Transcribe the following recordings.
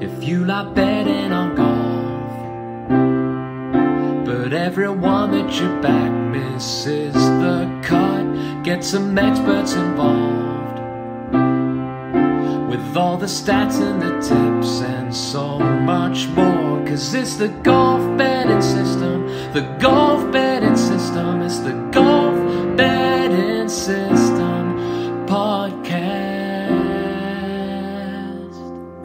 if you like betting on golf. But everyone that you back misses the cut. Get some experts involved with all the stats and the tips and so much more. Cause it's the golf betting system, the golf betting system, it's the golf betting system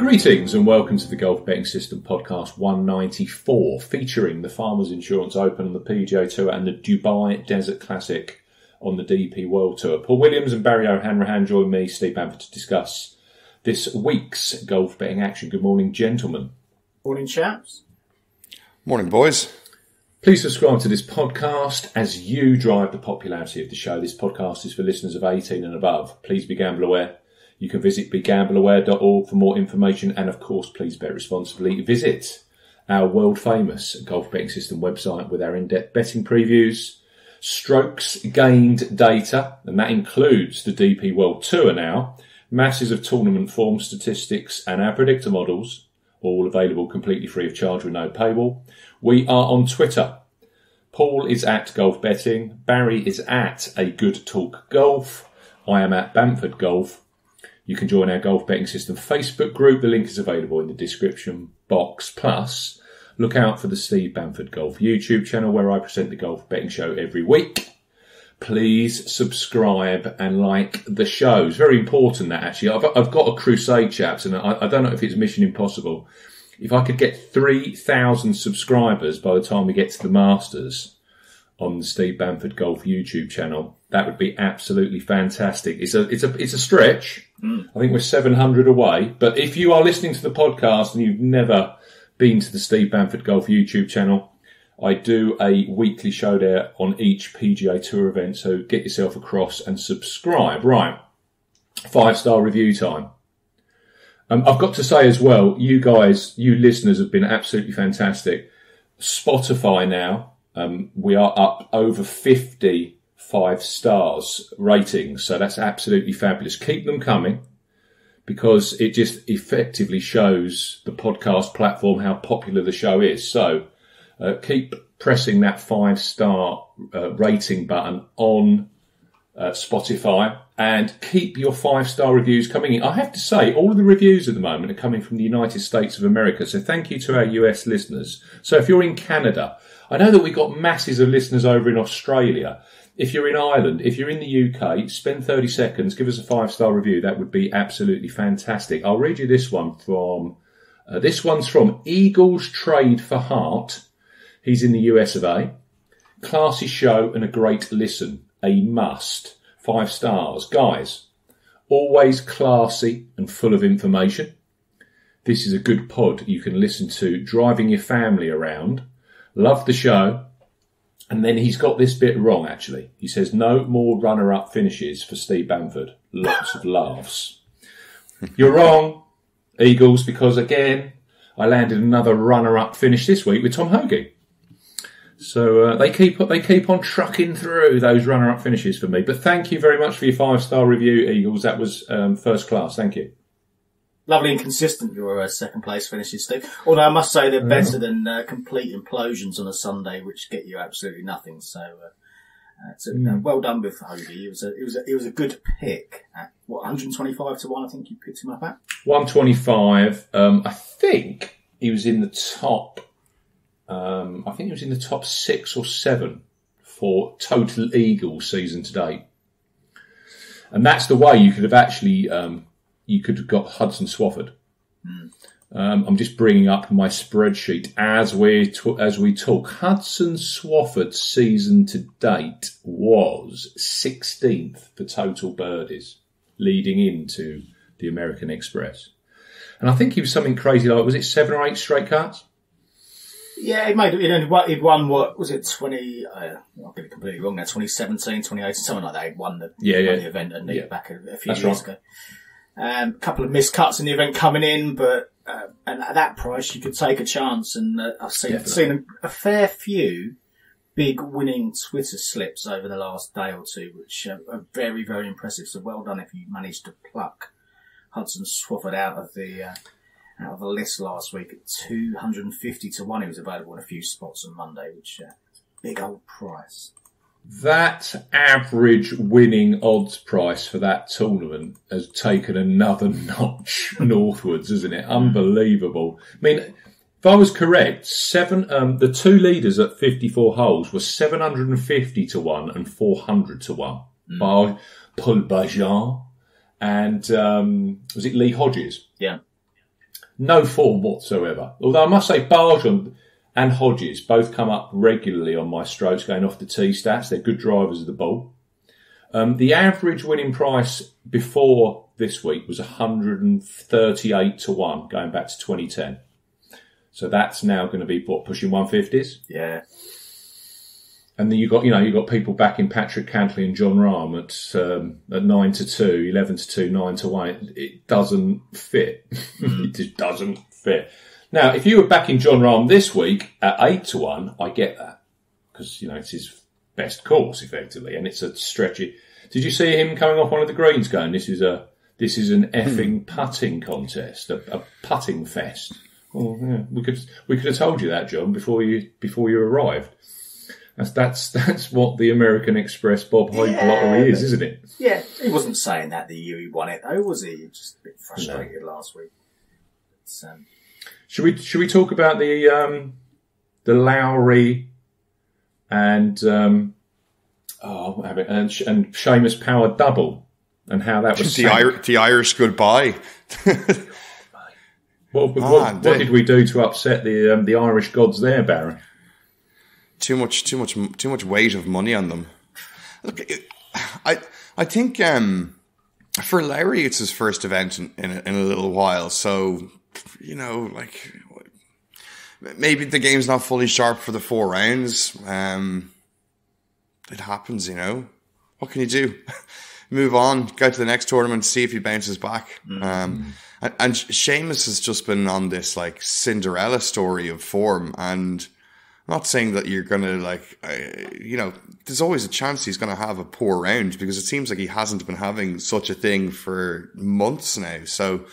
Greetings and welcome to the Golf Betting System podcast 194, featuring the Farmers Insurance Open on the PGA Tour and the Dubai Desert Classic on the DP World Tour. Paul Williams and Barry O'Hanrahan join me, Steve Bamford, to discuss this week's golf betting action. Good morning, gentlemen. Morning, chaps. Morning, boys. Please subscribe to this podcast as you drive the popularity of the show. This podcast is for listeners of 18 and above. Please be gamble aware. You can visit begambleaware.org for more information and, of course, please bet responsibly. Visit our world famous golf betting system website with our in depth betting previews, strokes gained data, and that includes the DP World Tour now, masses of tournament form statistics, and our predictor models, all available completely free of charge with no paywall. We are on Twitter. Paul is at Golf Betting. Barry is at A Good Talk Golf. I am at Bamford Golf. You can join our Golf Betting System Facebook group. The link is available in the description box. Plus, look out for the Steve Bamford Golf YouTube channel where I present the golf betting show every week. Please subscribe and like the show. It's very important that actually. I've, I've got a crusade, chaps, and I, I don't know if it's mission impossible. If I could get 3,000 subscribers by the time we get to the Masters on the Steve Bamford Golf YouTube channel, that would be absolutely fantastic. It's a, it's a, it's a stretch. I think we're 700 away. But if you are listening to the podcast and you've never been to the Steve Bamford Golf YouTube channel, I do a weekly show there on each PGA Tour event. So get yourself across and subscribe. Right. Five star review time. Um, I've got to say as well, you guys, you listeners have been absolutely fantastic. Spotify now, um, we are up over 50 five stars ratings. So that's absolutely fabulous. Keep them coming because it just effectively shows the podcast platform how popular the show is. So uh, keep pressing that five star uh, rating button on uh, Spotify and keep your five star reviews coming in. I have to say, all of the reviews at the moment are coming from the United States of America. So thank you to our US listeners. So if you're in Canada, I know that we've got masses of listeners over in Australia. If you're in Ireland, if you're in the UK, spend 30 seconds, give us a five star review. That would be absolutely fantastic. I'll read you this one from, uh, this one's from Eagles Trade for Heart. He's in the US of A. Classy show and a great listen. A must. Five stars. Guys, always classy and full of information. This is a good pod you can listen to driving your family around. Love the show. And then he's got this bit wrong, actually. He says, no more runner up finishes for Steve Bamford. Lots of laughs. You're wrong, Eagles, because again, I landed another runner up finish this week with Tom Hoge. So uh, they keep they keep on trucking through those runner up finishes for me. But thank you very much for your five star review, Eagles. That was um, first class. Thank you. Lovely and consistent your uh, second place finishes, Steve. Although I must say they're better than uh, complete implosions on a Sunday, which get you absolutely nothing. So, uh, so uh, well done with Hoge. It was a it was a, it was a good pick at what 125 to one. I think you picked him up at. 125. Um, I think he was in the top. Um, I think he was in the top six or seven for total Eagles season to date. And that's the way you could have actually, um, you could have got Hudson Swafford. Um, I'm just bringing up my spreadsheet as we t- as we talk. Hudson Swafford's season to date was 16th for total birdies, leading into the American Express. And I think he was something crazy like was it seven or eight straight cuts? Yeah, he made you know what he'd won what was it 20? Uh, I'll get it completely wrong now. 2017, 2018, something like that. He'd won the, Yeah, won yeah. the event and Yeah. back a, a few That's years right. ago. Um, a couple of missed cuts in the event coming in, but uh, and at that price you could take a chance. And uh, I've seen Definitely. seen a, a fair few big winning Twitter slips over the last day or two, which uh, are very very impressive. So well done if you managed to pluck Hudson Swafford out of the uh, out of the list last week at 250 to 1. He was available in a few spots on Monday, which uh, big old price. That average winning odds price for that tournament has taken another notch northwards, isn't it? Unbelievable. I mean, if I was correct, seven um, the two leaders at 54 holes were 750 to 1 and 400 to 1 by Paul Barjon and um, was it Lee Hodges? Yeah. No form whatsoever. Although I must say, Barjon and Hodges both come up regularly on my strokes going off the tee stats. They're good drivers of the ball. Um, the average winning price before this week was 138 to 1 going back to 2010. So that's now going to be what pushing 150s. Yeah. And then you got, you know, you got people backing Patrick Cantlay and Jon Rahm at um, at nine to two, 11 to two, nine to one. It, it doesn't fit. it just doesn't fit. Now, if you were backing Jon Rahm this week at eight to one, I get that because you know it's his best course effectively, and it's a stretchy. Did you see him coming off one of the greens, going, "This is a this is an effing putting contest, a, a putting fest." Well, yeah, we could we could have told you that, Jon, before you before you arrived. That's that's that's what the American Express Bob Hope Yeah, lottery is, isn't it? Yeah, he wasn't saying that the year he won it, though, was he? He Just a bit frustrated last week. It's, um, Should we should we talk about the um, the Lowry and um, oh what have it and and Seamus Power double and how that was The. Ir- the Irish goodbye. what, what, what, what did we do to upset the um, the Irish gods there, Baron? too much, too much, too much weight of money on them. Look, it, I, I think um, for Lowry, it's his first event in, in, a, in a little while. So, you know, like maybe the game's not fully sharp for the four rounds. Um, it happens, you know. What can you do? Move on, go to the next tournament, see if he bounces back. Um, and, and Seamus has just been on this like Cinderella story of form, and I'm not saying that you're gonna like, uh, you know, there's always a chance he's gonna have a poor round because it seems like he hasn't been having such a thing for months now. So,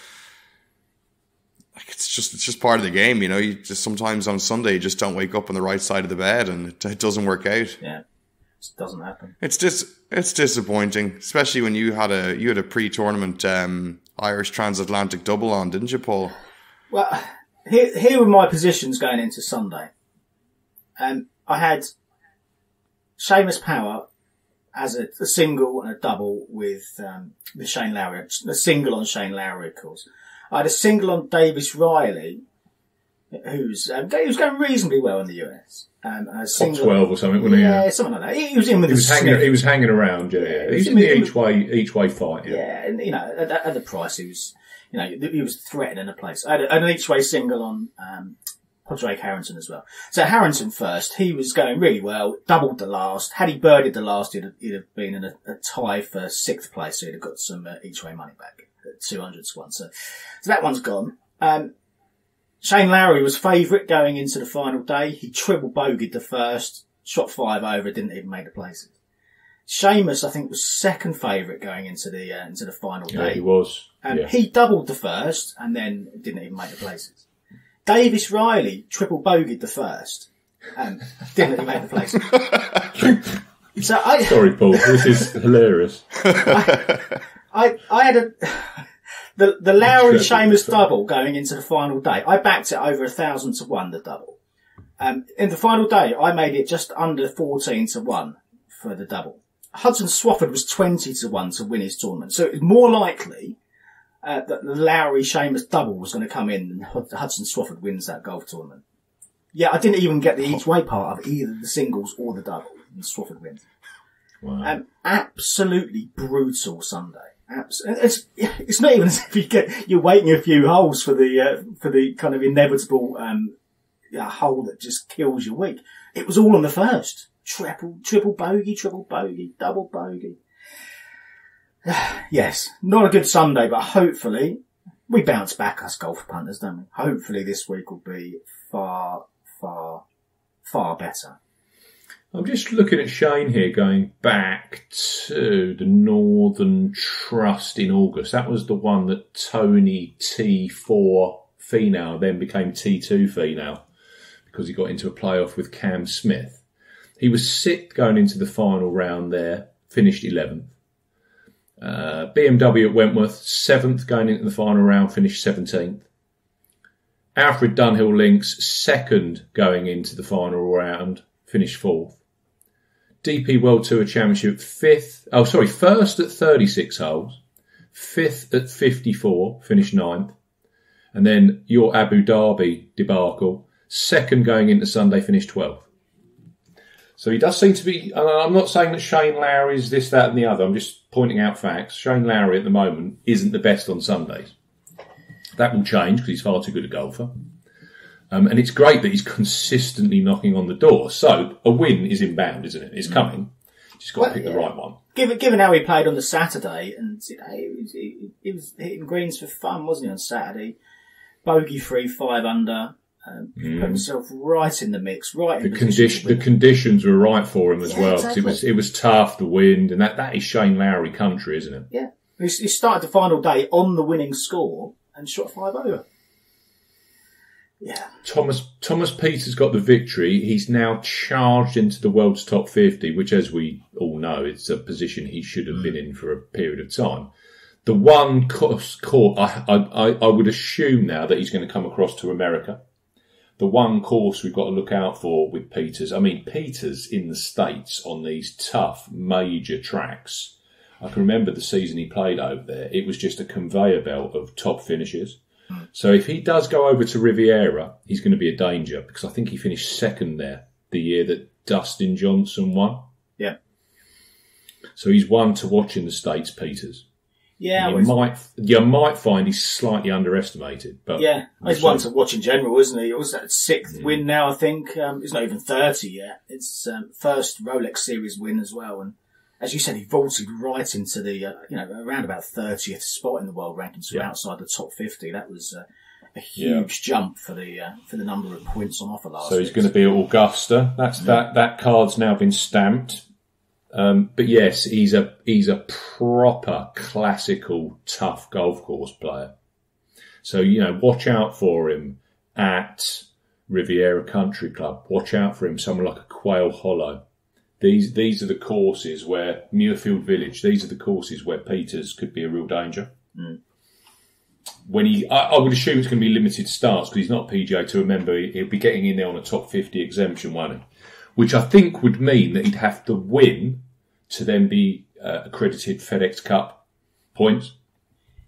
like, it's just it's just part of the game, you know. You just sometimes on Sunday you just don't wake up on the right side of the bed, and it, it doesn't work out. yeah, just doesn't happen. It's dis it's disappointing, especially when you had a you had a pre-tournament um, Irish transatlantic double on, didn't you, Paul? Well, here, here were my positions going into Sunday. Um, I had Seamus Power as a, a single and a double with um, with Shane Lowry. A single on Shane Lowry, of course. I had a single on Davis Riley, who's um, he was going reasonably well in the US. Um, a Top single, twelve or something, wasn't he? yeah, something like that. He, he was in with He the was hanging. He was hanging around. Yeah, yeah. He was in the each way each way fight. Yeah. Yeah, and you know, at, at the price, he was, you know, he was threatening a place. I had an each way single on um, Padraig Harrington as well. So Harrington first, he was going really well, doubled the last. Had he birdied the last, he'd have, he'd have been in a, a tie for sixth place, so he'd have got some uh, each way money back 200 to 1. So, so that one's gone. Um, Shane Lowry was favourite going into the final day. He triple bogeyed the first, shot five over, didn't even make the places. Seamus, I think, was second favourite going into the uh, into the final Yeah, day. he was. Um, yeah. He doubled the first and then didn't even make the places. Davis Riley triple bogeyed the first and didn't even make the places. so I, Sorry, Paul. This is hilarious. I, I I had a the the Lowry. Seamus double going into the final day. I backed it over a thousand to one the double. Um, in the final day, I made it just under fourteen to one for the double. Hudson Swafford was twenty to one to win his tournament, so it was more likely uh, that the Lowry Seamus double was going to come in and Hudson Swafford wins that golf tournament. Yeah, I didn't even get the each way part of either the singles or the double, and Swafford wins. Wow. Um, absolutely brutal Sunday. It's it's not even as if you get you're waiting a few holes for the uh, for the kind of inevitable um, hole that just kills your week. It was all on the first triple triple bogey, triple bogey, double bogey. yes, not a good Sunday, but hopefully we bounce back us golf punters, don't we? Hopefully this week will be far far far better. I'm just looking at Shane here going back to the Northern Trust in August. That was the one that Tony T4 Finau, then became T2 Finau because he got into a playoff with Cam Smith. He was sixth going into the final round there, finished 11th. Uh, BMW at Wentworth, seventh going into the final round, finished 17th. Alfred Dunhill Links, second going into the final round, finished fourth. DP World Tour Championship, fifth, oh sorry, first at 36 holes, fifth at 54, finished ninth. And then your Abu Dhabi debacle, second going into Sunday, finished 12th. So he does seem to be, I'm not saying that Shane Lowry is this, that and the other, I'm just pointing out facts. Shane Lowry at the moment isn't the best on Sundays. That will change because he's far too good a golfer. Um, and it's great that he's consistently knocking on the door. So a win is inbound, isn't it? It's coming. Just got Well, to pick the right one. Given, given how he played on the Saturday, and you know, he was, he, he was hitting greens for fun, wasn't he, on Saturday? Bogey free, five under, um, put himself right in the mix, right Mm. The condition, the conditions were right for him as Yeah, well. exactly. it was, it was tough, the wind, and that, that is Shane Lowry country, isn't it? yeah, he, he started the final day on the winning score and shot five over. Yeah, Thomas Thomas Pieters got the victory. He's now charged into the world's top fifty, which, as we all know, it's a position he should have been mm. in for a period of time. The one course, I, I, I would assume now that he's going to come across to America. The one course we've got to look out for with Pieters. I mean, Pieters in the States on these tough major tracks. I can remember the season he played over there. It was just a conveyor belt of top finishes. So if he does go over to Riviera, he's going to be a danger because I think he finished second there the year that Dustin Johnson won. yeah, So he's one to watch in the States, Pieters. yeah. you well, might you might find he's slightly underestimated, but Yeah, he's one to watch in general, isn't he? It was that sixth win now, I think. Um, it's not even 30 yet. It's um, first Rolex Series win as well. And as you said, he vaulted right into the, uh, you know, around about 30th spot in the world rankings, so Yeah. outside the top 50. That was uh, a Yeah. huge jump for the uh, for the number of points on offer last So he's going to be at Augusta. That's that. That card's now been stamped. Um, but yes, he's a he's a proper classical tough golf course player. So you know, watch out for him at Riviera Country Club. Watch out for him somewhere like a Quail Hollow. These these are the courses where Muirfield Village. These are the courses where Pieters could be a real danger. When he, I, I would assume it's going to be limited starts because he's not PGA to remember. He- He'll be getting in there on a top fifty exemption, won't he? Which I think would mean that he'd have to win to then be uh, accredited FedEx Cup points.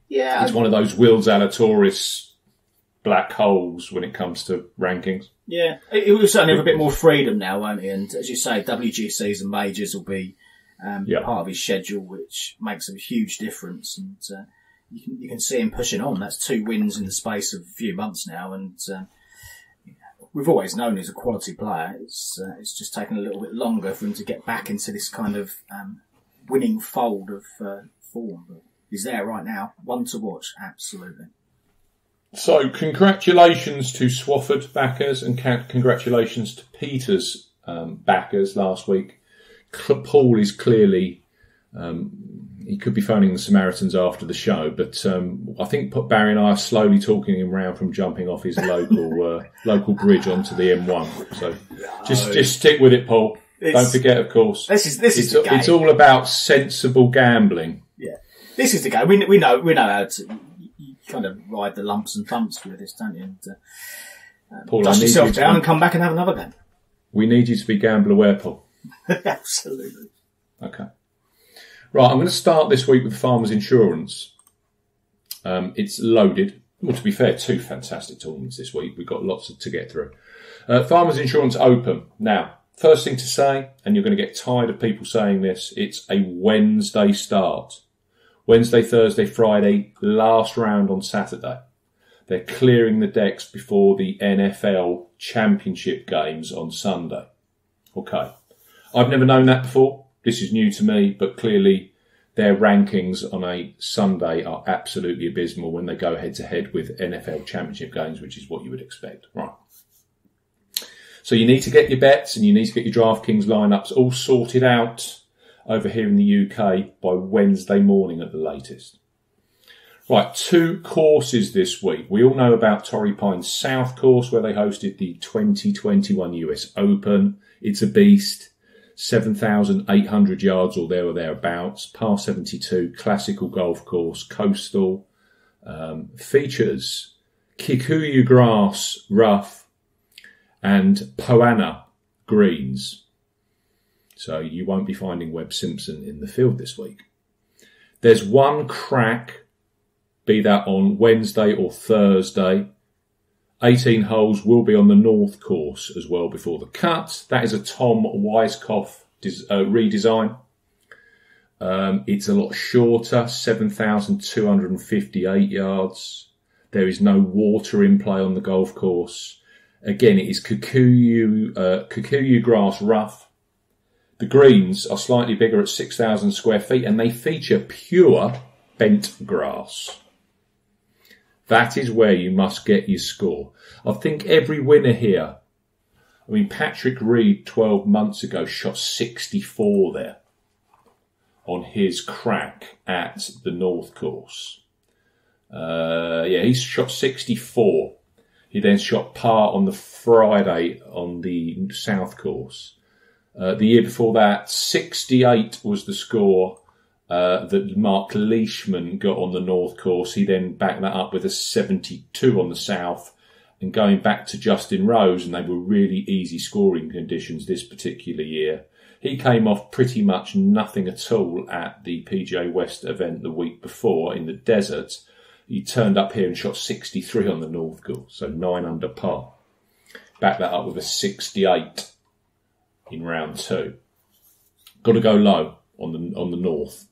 yeah, It's one of those Will Zalatoris black holes when it comes to rankings. Yeah, it, it will certainly have a bit more freedom now, won't he? And as you say, WGCs and majors will be um, Yeah. part of his schedule, which makes a huge difference. And uh, you can you can see him pushing on. That's two wins in the space of a few months now, and um, we've always known he's a quality player. It's uh, it's just taken a little bit longer for him to get back into this kind of um, winning fold of uh, form. But he's there right now. One to watch, absolutely. So, congratulations to Swafford backers and congratulations to Pieters um, backers last week. Paul is clearly, um, he could be phoning the Samaritans after the show, but um, I think Barry and I are slowly talking him round from jumping off his local uh, local bridge onto the M1. So, just just stick with it, Paul. Don't forget, of course, This is this is it's, game. it's all about sensible gambling. Yeah, this is the game. We we know we know how to kind of ride the lumps and bumps with this, don't you? And, uh, Paul, I dust yourself you down and come back and have another game. we need you to be gamble aware, Paul. Absolutely. Okay. Right, I'm going to start this week with Farmers Insurance. Um, it's loaded. Well, to be fair, two fantastic tournaments this week. We've got lots to get through. Uh, Farmers Insurance Open. Now, first thing to say, and you're going to get tired of people saying this, it's a Wednesday start. Wednesday, Thursday, Friday, last round on Saturday. They're clearing the decks before the NFL Championship games on Sunday. Okay. I've never known that before. This is new to me, but clearly their rankings on a Sunday are absolutely abysmal when they go head to head with NFL championship games, which is what you would expect. Right. So you need to get your bets and you need to get your DraftKings lineups all sorted out over here in the UK by Wednesday morning at the latest. Right, two courses this week. We all know about Torrey Pines South course where they hosted the 2021 US Open. It's a beast. 7,800 yards or there or thereabouts. Par 72, classical golf course, coastal. Um, features Kikuyu grass, rough, and Poa annua greens. So you won't be finding Webb Simpson in the field this week. There's one crack be that on Wednesday or Thursday. 18 holes will be on the North course as well before the cut. That is a Tom Weiskopf uh, redesign. Um, it's a lot shorter, 7,258 yards. There is no water in play on the golf course. Again, it is Kikuyu, uh, Kikuyu grass rough. The greens are slightly bigger at 6,000 square feet and they feature pure bent grass. That is where you must get your score. I think every winner here, I mean, Patrick Reed 12 months ago shot 64 there on his crack at the North course. Uh, yeah, he shot 64. He then shot par on the Friday on the South course. Uh, the year before that, 68 was the score uh, that Mark Leishman got on the North course. He then backed that up with a 72 on the South. And going back to Justin Rose, and they were really easy scoring conditions this particular year. He came off pretty much nothing at all at the PGA West event the week before in the desert. He turned up here and shot 63 on the North course, so 9 under par. Back that up with a 68 in round two. Got to go low on the on the North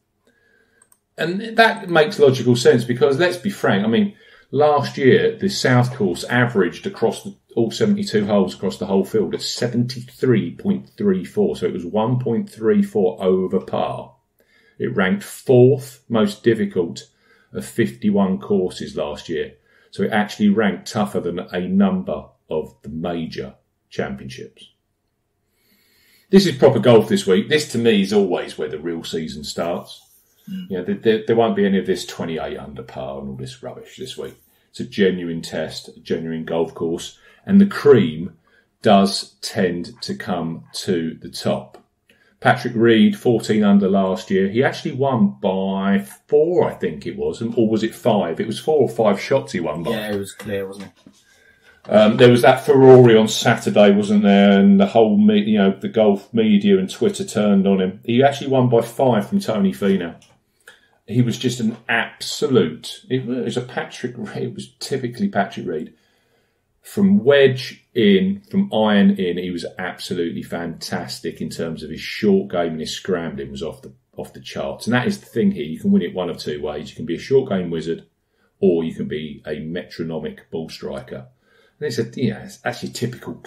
and that makes logical sense because let's be frank. I mean, last year the South Course averaged across the, all 72 holes across the whole field at 73.34. So it was 1.34 over par. It ranked fourth most difficult of 51 courses last year. So it actually ranked tougher than a number of the major championships. This is proper golf this week. This to me is always where the real season starts. Mm. You know, there, there, there, won't be any of this 28 under par and all this rubbish this week. It's a genuine test, a genuine golf course, and the cream does tend to come to the top. Patrick Reed, 14 under last year. He actually won by four, I think it was, or was it five? It was four or five shots he won by. Yeah, it was clear, wasn't it? Um, there was that Ferrari on Saturday, wasn't there? And the whole, me- you know, the golf media and Twitter turned on him. He actually won by five from Tony Finau he was just an absolute. It was a Patrick. It was typically Patrick Reed. From wedge in, from iron in, he was absolutely fantastic in terms of his short game and his scrambling was off the off the charts. And that is the thing here. You can win it one of two ways. You can be a short game wizard, or you can be a metronomic ball striker. It's a you know, it's actually a typical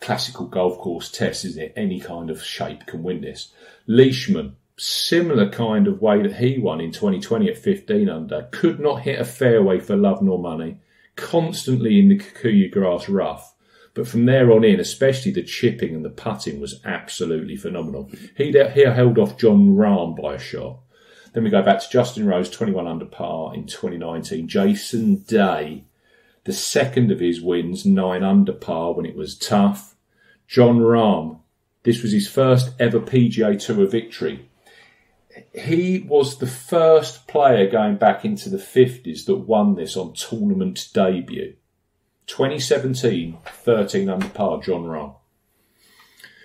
classical golf course test, isn't it? Any kind of shape can win this. Leishman similar kind of way that he won in 2020 at 15 under. Could not hit a fairway for love nor money. Constantly in the Kikuyu grass rough. But from there on in, especially the chipping and the putting was absolutely phenomenal. He, he held off Jon Rahm by a shot. Then we go back to Justin Rose, 21 under par in 2019. Jason Day, the second of his wins, 9 under par when it was tough. Jon Rahm, this was his first ever PGA Tour victory he was the first player going back into the 50s that won this on tournament debut. 2017, 13 under par, Jon Rahm.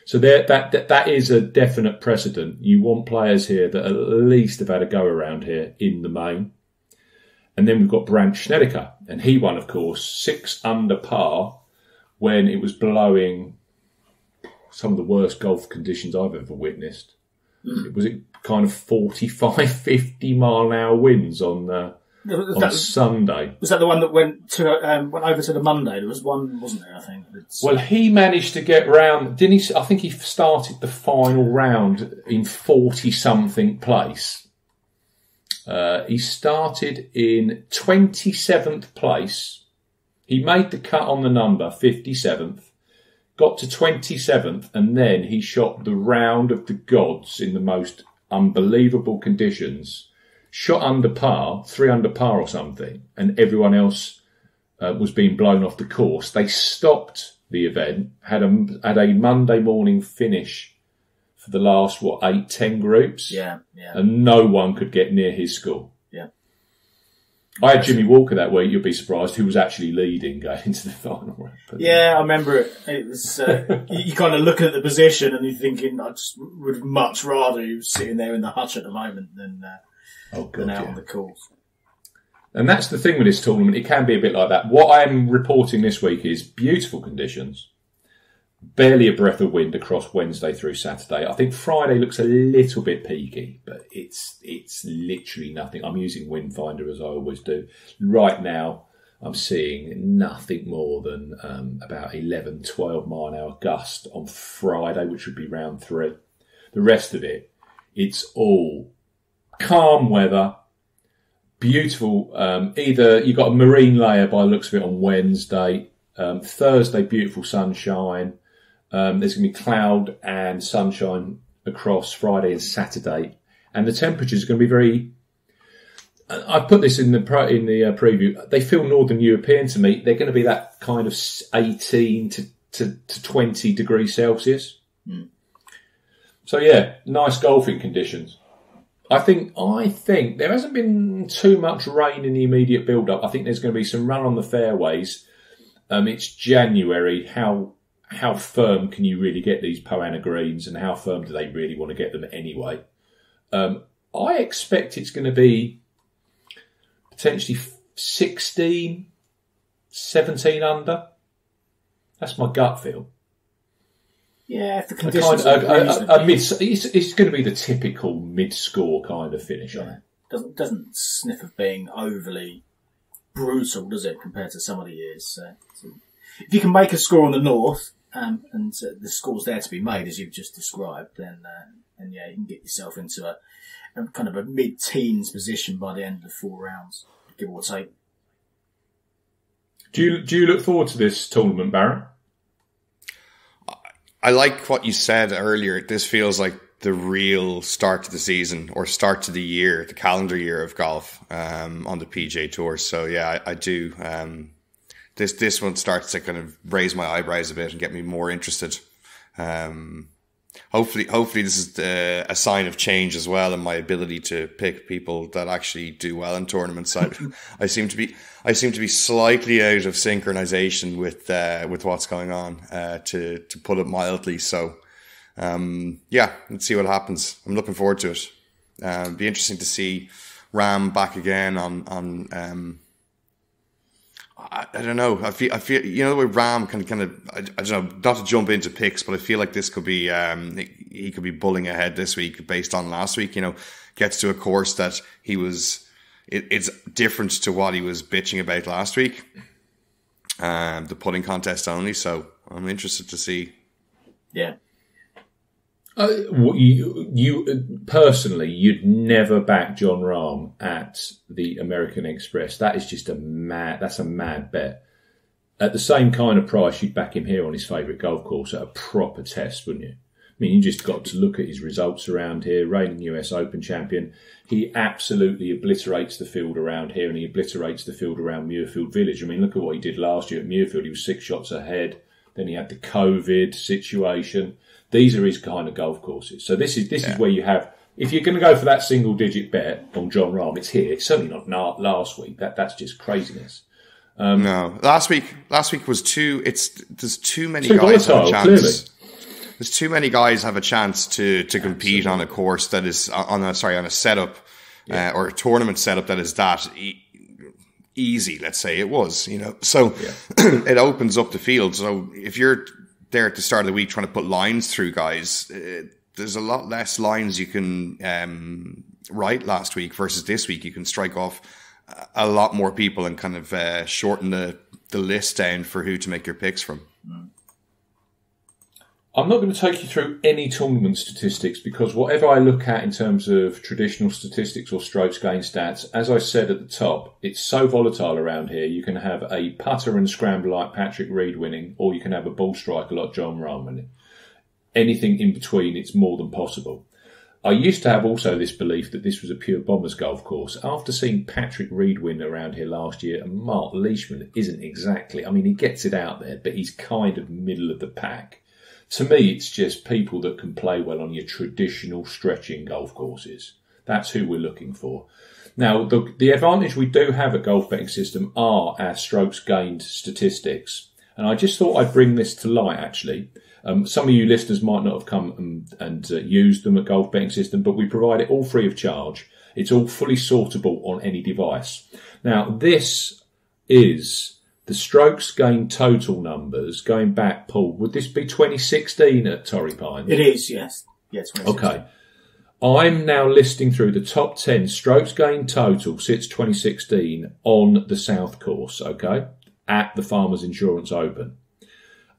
So there, that, that that is a definite precedent. You want players here that at least have had a go around here in the main. And then we've got Brandt Snedeker, and he won, of course, six under par when it was blowing some of the worst golf conditions I've ever witnessed. Mm. Was it kind of 45, 50 mile an hour winds on uh, on that, Sunday. Was that the one that went to um, went over to the Monday? There was one, wasn't there? I think. It's, well, he managed to get round. Didn't he? I think he started the final round in forty something place. Uh, he started in twenty seventh place. He made the cut on the number fifty seventh got to 27th, and then he shot the round of the gods in the most unbelievable conditions. shot under par, three under par or something, and everyone else uh, was being blown off the course. They stopped the event, had a had a Monday morning finish for the last what eight ten groups, Yeah, yeah, and no one could get near his school. yeah. I had Jimmy Walker that week. You'll be surprised, who was actually leading going into the final. round. Yeah, I remember it. It was uh, you, you kind of looking at the position and you're thinking, I just would much rather he was sitting there in the hutch at the moment than uh, oh god, than out yeah. on the course. And that's the thing with this tournament. It can be a bit like that. What I'm reporting this week is beautiful conditions. Barely a breath of wind across Wednesday through Saturday. I think Friday looks a little bit peaky, but it's it's literally nothing. I'm using Windfinder as I always do. Right now, I'm seeing nothing more than um, about 11, 12 mile an hour gust on Friday, which would be round three. The rest of it, it's all calm weather, beautiful. Um, either you've got a marine layer by looks of it on Wednesday, um, Thursday, beautiful sunshine. Um, there's going to be cloud and sunshine across Friday and Saturday, and the temperatures are going to be very. I- I've put this in the pro, in the uh, preview. They feel Northern European to me. They're going to be that kind of 18 to, to, to 20 degrees Celsius. So yeah, nice golfing conditions. I think I think there hasn't been too much rain in the immediate build up. I think there's going to be some run on the fairways. Um, it's January. How how firm can you really get these Poa annua greens, and how firm do they really want to get them anyway? Um, I expect it's going to be potentially 16, 17 under. That's my gut feel. Yeah, if the A kind conditions a, a, a mid, it's, it's going to be the typical mid-score kind of finish on it. doesn't doesn't sniff of being overly brutal, does it, compared to some of the years? So, so if you can make a score on the north, um, and uh, the score's there to be made as you've just described, then uh, then yeah, you can get yourself into a, a kind of a mid-teens position by the end of the four rounds, give or take. Do you do you look forward to this tournament, Barrett? I like what you said earlier. This feels like the real start to the season or start to the year, the calendar year of golf um, on the PJ Tour. So yeah, I, I do. Um, this this one starts to kind of raise my eyebrows a bit and get me more interested. Um, hopefully, hopefully this is the, a sign of change as well in my ability to pick people that actually do well in tournaments. I, I seem to be I seem to be slightly out of synchronization with uh, with what's going on, uh, to to put it mildly. So, um, yeah, let's see what happens. I'm looking forward to it. Um, be interesting to see Rahm back again on on. Um, I, I don't know. I feel, I feel, you know, the way Rahm can kind of, I, I don't know, not to jump into picks, but I feel like this could be, um, he, he could be bulling ahead this week based on last week. You know, gets to a course that he was, it, it's different to what he was bitching about last week. Um, the putting contest only. So I'm interested to see. Yeah, Uh, you, you personally, you'd never back Jon Rahm at the American Express. That is just a mad. That's a mad bet. At the same kind of price, you'd back him here on his favourite golf course at a proper test, wouldn't you? I mean, you just got to look at his results around here. Reigning US Open champion, he absolutely obliterates the field around here, and he obliterates the field around Muirfield Village. I mean, look at what he did last year at Muirfield. He was six shots ahead. Then he had the COVID situation. These are his kind of golf courses. So this is this is where you have. If you're going to go for that single digit bet on Jon Rahm, it's here. It's certainly not na- last week. That that's just craziness. No, last week, last week was too, it's, there's too many Too guys have a volatile, chance. There's too many guys have a chance to, to compete on a course that is on a, sorry, on a setup, uh, or a tournament setup that is that e- easy, let's say it was, you know, so it opens up the field. So if you're there at the start of the week trying to put lines through guys, uh, there's a lot less lines you can, um, write last week versus this week. You can strike off a lot more people and kind of uh, shorten the, the list down for who to make your picks from. I'm not going to take you through any tournament statistics because whatever I look at in terms of traditional statistics or strokes gain stats, as I said at the top, it's so volatile around here. You can have a putter and scrambler like Patrick Reed winning, or you can have a ball striker like Jon Rahm winning. Anything in between, it's more than possible. I used to have also this belief that this was a pure bombers golf course. After seeing Patrick Reed win around here last year, and Mark Leishman isn't exactly. I mean, he gets it out there, but he's kind of middle of the pack. To me, it's just people that can play well on your traditional stretching golf courses. That's who we're looking for. Now, the, the advantage we do have at Golf Betting System are our strokes gained statistics. And I just thought I'd bring this to light actually. Um, some of you listeners might not have come and, and uh, used them at Golf Betting System, but we provide it all free of charge. It's all fully sortable on any device. Now, this is the strokes gained total numbers going back, Paul. Would this be 2016 at Torrey Pines? It is, yes. Yes. Okay. I'm now listing through the top 10 strokes gained total since 2016 on the South Course, okay, at the Farmers Insurance Open.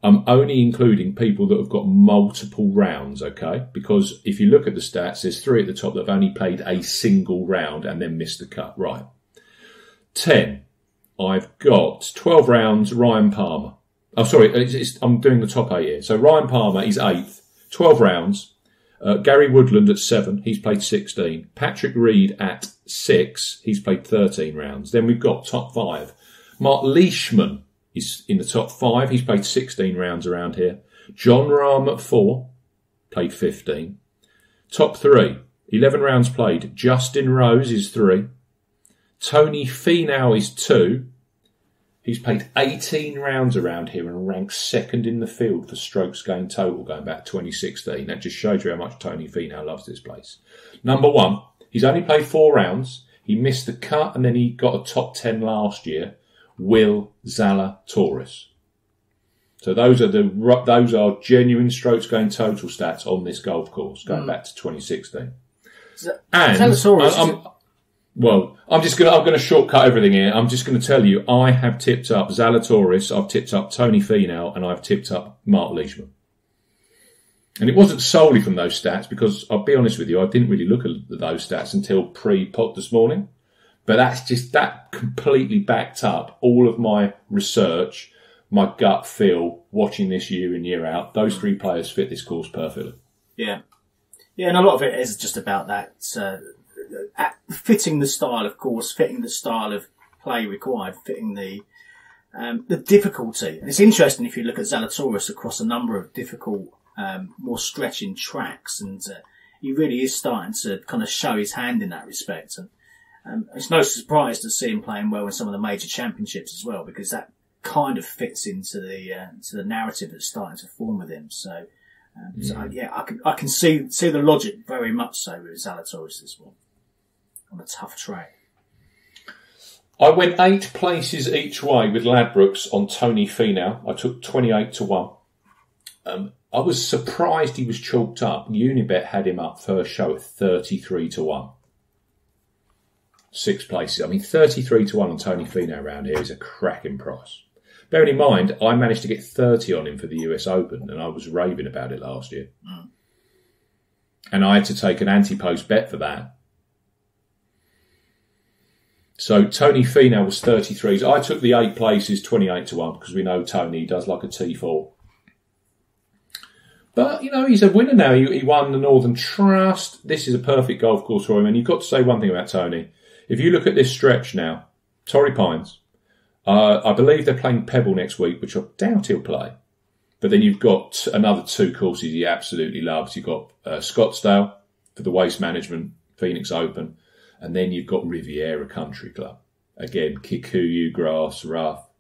I'm only including people that have got multiple rounds, okay? Because if you look at the stats, there's three at the top that have only played a single round and then missed the cut. Right. 10. I've got 12 rounds, Ryan Palmer. Oh, sorry, it's, it's, I'm doing the top eight here. So Ryan Palmer is eighth, 12 rounds. Uh, Gary Woodland at seven, he's played 16. Patrick Reed at six, he's played 13 rounds. Then we've got top five. Mark Leishman is in the top five. He's played 16 rounds around here. Jon Rahm at four, played 15. Top three, 11 rounds played. Justin Rose is three. Tony Finau is two. He's played 18 rounds around here and ranks second in the field for strokes gained total going back 2016. That just shows you how much Tony Finau loves this place. Number one, he's only played four rounds. He missed the cut and then he got a top 10 last year. Will Zalatoris. So those are the those are genuine strokes gained total stats on this golf course going mm. back to 2016. and Zalatoris. I'm, well, I'm just gonna I'm gonna shortcut everything here. I'm just gonna tell you I have tipped up Zalatoris, I've tipped up Tony Finau, and I've tipped up Mark Leishman. And it wasn't solely from those stats because I'll be honest with you, I didn't really look at those stats until pre-pot this morning. But that's just, that completely backed up all of my research, my gut feel, watching this year in, year out. Those three players fit this course perfectly. Yeah. Yeah, and a lot of it is just about that, uh, fitting the style of course, fitting the style of play required, fitting the, um, the difficulty. And it's interesting if you look at Zalatoris across a number of difficult, um, more stretching tracks and, uh, he really is starting to kind of show his hand in that respect. And um, it's no surprise to see him playing well in some of the major championships as well, because that kind of fits into the uh, to the narrative that's starting to form with him. So, um, so I, yeah, I can I can see see the logic very much so with Zalatoris as well on a tough track. I went eight places each way with Ladbrokes on Tony Finau. I took twenty eight to one. Um, I was surprised he was chalked up. Unibet had him up first show at thirty three to one six places. I mean, 33 to 1 on Tony Finau around here is a cracking price. Bearing in mind, I managed to get 30 on him for the US Open, and I was raving about it last year. Mm. And I had to take an anti post bet for that. So Tony Finau was 33s. I took the eight places, 28 to 1, because we know Tony does like a T4. But, you know, he's a winner now. He, he won the Northern Trust. This is a perfect golf course for him. And you've got to say one thing about Tony. If you look at this stretch now, Torrey Pines, uh, I believe they're playing Pebble next week, which I doubt he'll play. But then you've got another two courses he absolutely loves. You've got uh, Scottsdale for the waste management, Phoenix Open, and then you've got Riviera Country Club. Again, Kikuyu grass, rough,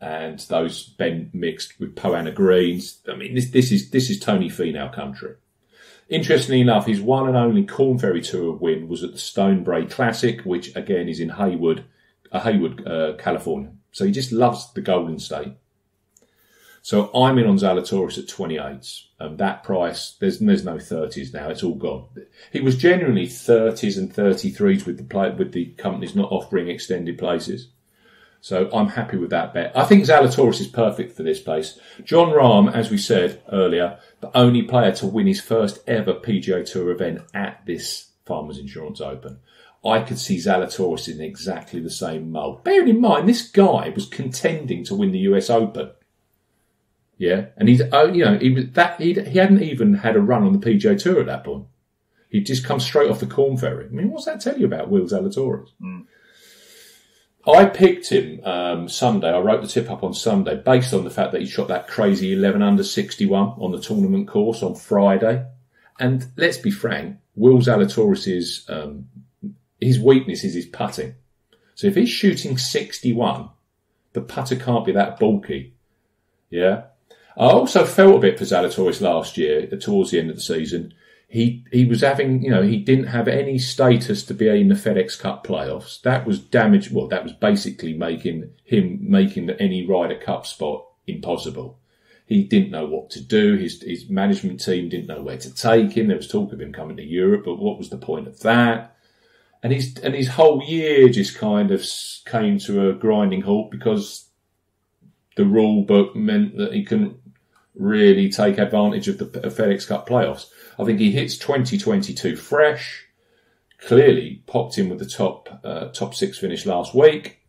and those bent mixed with Poa annua greens. I mean, this this is this is Tony Finau country. Interestingly enough, his one and only Corn Ferry Tour win was at the Stonebrae Classic, which again is in Hayward, uh, Hayward, uh, California. So he just loves the Golden State. So I'm in on Zalatoris at 28. Um, that price, there's there's no 30s now. It's all gone. He was generally 30s and 33s with the play, with the companies not offering extended places. So I'm happy with that bet. I think Zalatoris is perfect for this place. Jon Rahm, as we said earlier, the only player to win his first ever PGA Tour event at this Farmers Insurance Open. I could see Zalatoris in exactly the same mould. Bearing in mind, this guy was contending to win the US Open. Yeah, and he's oh, you know he was that he he hadn't even had a run on the PGA Tour at that point. He'd just come straight off the Corn Ferry. I mean, what's that tell you about Will Zalatoris? I picked him um, Sunday. I wrote the tip up on Sunday based on the fact that he shot that crazy 11 under 61 on the tournament course on Friday. And let's be frank, Will Zalatoris's um, his weakness is his putting. So if he's shooting 61, the putter can't be that bulky. Yeah. I also felt a bit for Zalatoris last year towards the end of the season. He he was having, you know, he didn't have any status to be in the FedEx Cup playoffs. That was damage. Well, that was basically making him making any Ryder Cup spot impossible. He didn't know what to do. His his management team didn't know where to take him. There was talk of him coming to Europe, but what was the point of that? And his and his whole year just kind of came to a grinding halt because the rule book meant that he couldn't really take advantage of the FedEx Cup playoffs. I think he hits 2022 fresh. Clearly popped in with the top uh, top six finish last week,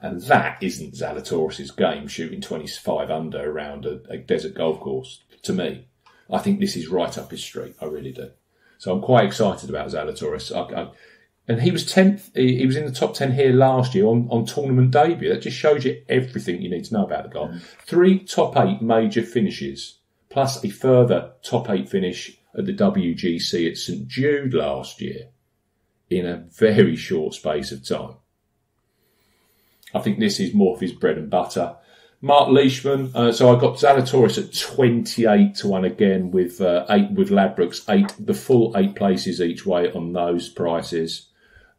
and that isn't Zalatoris's game. Shooting 25 under around a, a desert golf course. To me, I think this is right up his street. I really do. So I'm quite excited about Zalatoris. I, I, and he was tenth. He, was in the top ten here last year on, on tournament debut. That just shows you everything you need to know about the guy. Three top eight major finishes, plus a further top eight finish at the WGC at St Jude last year, in a very short space of time. I think this is more of his bread and butter. Mark Leishman. Uh, so I got Zalatoris at twenty-eight to one again with uh, eight with Ladbrokes eight the full eight places each way on those prices.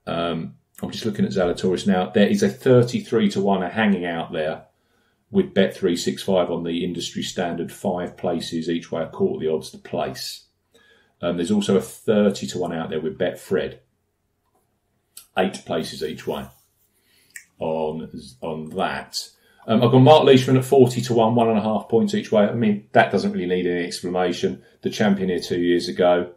Um, I'm just looking at Zalatoris now. There is a 33 to 1 hanging out there with Bet365 on the industry standard five places each way, a quarter the odds to place. Um, there's also a 30 to 1 out there with Betfred. Eight places each way on, on that. Um, I've got Mark Leishman at 40 to 1, one and a half points each way. I mean, that doesn't really need any explanation. The champion here two years ago.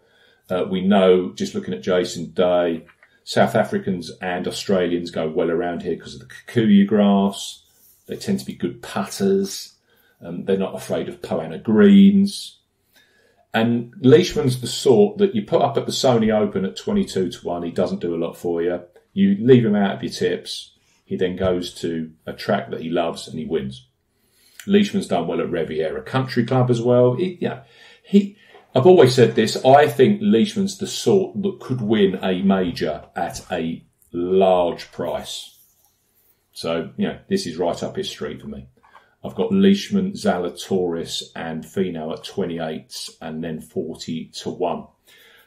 Uh, we know, just looking at Jason Day, South Africans and Australians go well around here because of the kikuyu grass. They tend to be good putters. Um, they're not afraid of Poa annua greens. And Leishman's the sort that you put up at the Sony Open at 22 to 1. He doesn't do a lot for you. You leave him out of your tips. He then goes to a track that he loves and he wins. Leishman's done well at Riviera Country Club as well. He, know, he, I've always said this. I think Leishman's the sort that could win a major at a large price. So, you know, this is right up his street for me. I've got Leishman, Zalatoris, and Fino at 28 and then 40 to 1.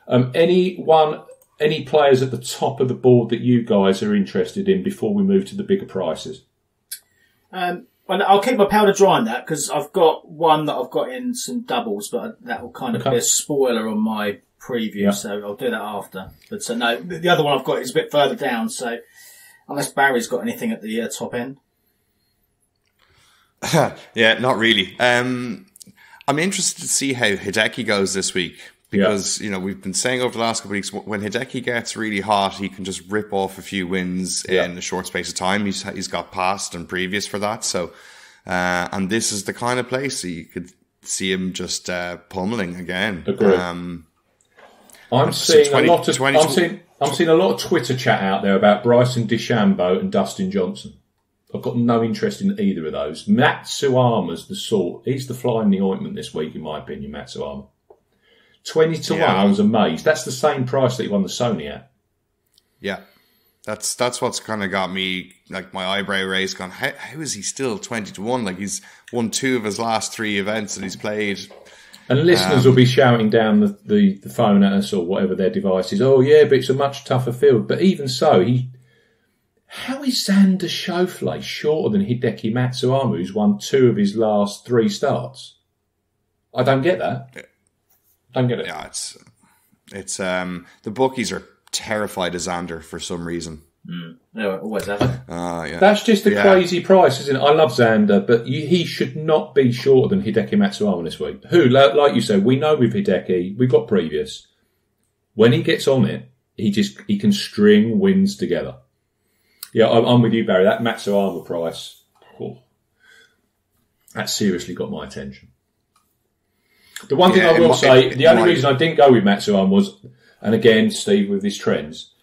Um, any one, any players at the top of the board that you guys are interested in before we move to the bigger prices? Um, I'll keep my powder dry on that because I've got one that I've got in some doubles, but that will kind of Okay. be a spoiler on my preview, Yeah. so I'll do that after. But so no, the the other one I've got is a bit further down, so unless Barry's got anything at the uh, top end. yeah, not really. Um, I'm interested to see how Hideki goes this week because you know we've been saying over the last couple of weeks when Hideki gets really hot, he can just rip off a few wins Yeah. in a short space of time. He's he's got past and previous for that, so uh, and this is the kind of place that you could see him just uh, pummeling again. Agree. Um, I'm seeing 20 a lot of 20 I'm seeing I'm seeing a lot of Twitter chat out there about Bryson DeChambeau and Dustin Johnson. I've got no interest in either of those. Matsuyama's the sort. He's the fly in the ointment this week, in my opinion. Matsuyama. Twenty to Yeah. one. I was amazed. That's the same price that he won the Sony at. yeah, that's that's what's kind of got me like my eyebrow raised. Gone, how, how is he still twenty to one? Like he's won two of his last three events that he's played. And listeners Um, will be shouting down the, the, the phone at us or whatever their device is. Oh yeah, but it's a much tougher field. But even so, he how is Xander Schauffele shorter than Hideki Matsuyama, who's won two of his last three starts? I don't get that. Don't get it. Yeah, it's it's um the bookies are terrified of Xander for some reason. No, always have. it. Uh yeah. That's just a Yeah. crazy price, isn't it? I love Xander, but you, he should not be shorter than Hideki Matsuyama this week. Who, like you said, we know with Hideki, we've got previous. When he gets on it, he just he can string wins together. Yeah, I'm, I'm with you, Barry. That Matsuyama price, oh, that seriously got my attention. The one thing Yeah, I will say, it- the it only might- reason I didn't go with Matsuyama was And again, Steve, with these trends,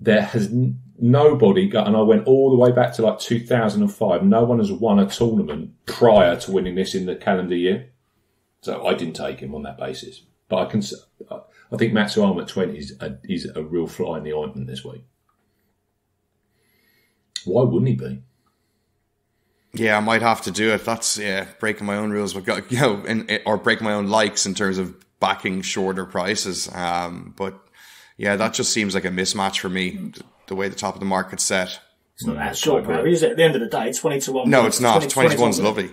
there has n- nobody got, and I went all the way back to like 2005. No one has won a tournament prior to winning this in the calendar year. So I didn't take him on that basis. But I can, I think Matsuyama at 20 is a, is a real fly in the ointment this week. Why wouldn't he be? Yeah, I might have to do it. That's yeah, breaking my own rules, but go- you know, in, or breaking my own likes in terms of backing shorter prices. Um, but yeah, that just seems like a mismatch for me. th- The way the top of the market's set. It's not that short, Barry, is it? At the end of the day, it's 20 to 1. No, it's not. 20 to 1's lovely.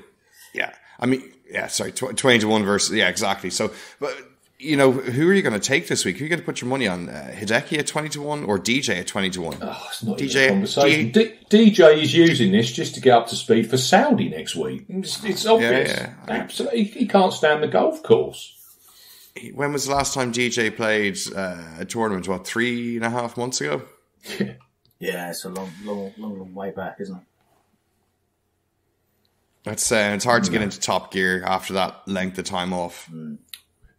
Yeah. I mean, yeah, sorry, tw- 20 to 1 versus, yeah, exactly. So, but, you know, who are you going to take this week? Who are you going to put your money on? Uh, Hideki at 20 to 1 or DJ at 20 to 1? Oh, it's not DJ conversation. D- DJ is using this just to get up to speed for Saudi next week. It's, it's obvious. yeah. Absolutely. He, he can't stand the golf course. When was the last time DJ played uh, a tournament? What, three and a half months ago? Yeah, it's a long, long, long, long way back, isn't it? That's uh, it's hard to get into top gear after that length of time off.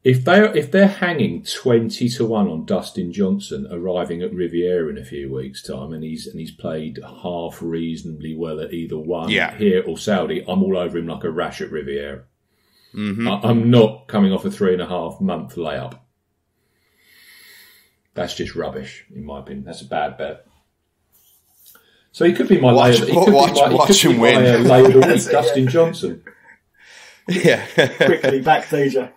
If they if they're hanging twenty to one on Dustin Johnson arriving at Riviera in a few weeks' time, and he's and he's played half reasonably well at either one Yeah. here or Saudi, I'm all over him like a rash at Riviera. Mm-hmm. I, I'm not coming off a three and a half month layup. That's just rubbish, in my opinion. That's a bad bet. So he could be my Watch- layer. He could watch- be my, he watch could be him my, win. layer of the week, Dustin Johnson. Yeah. Quickly, back DJ.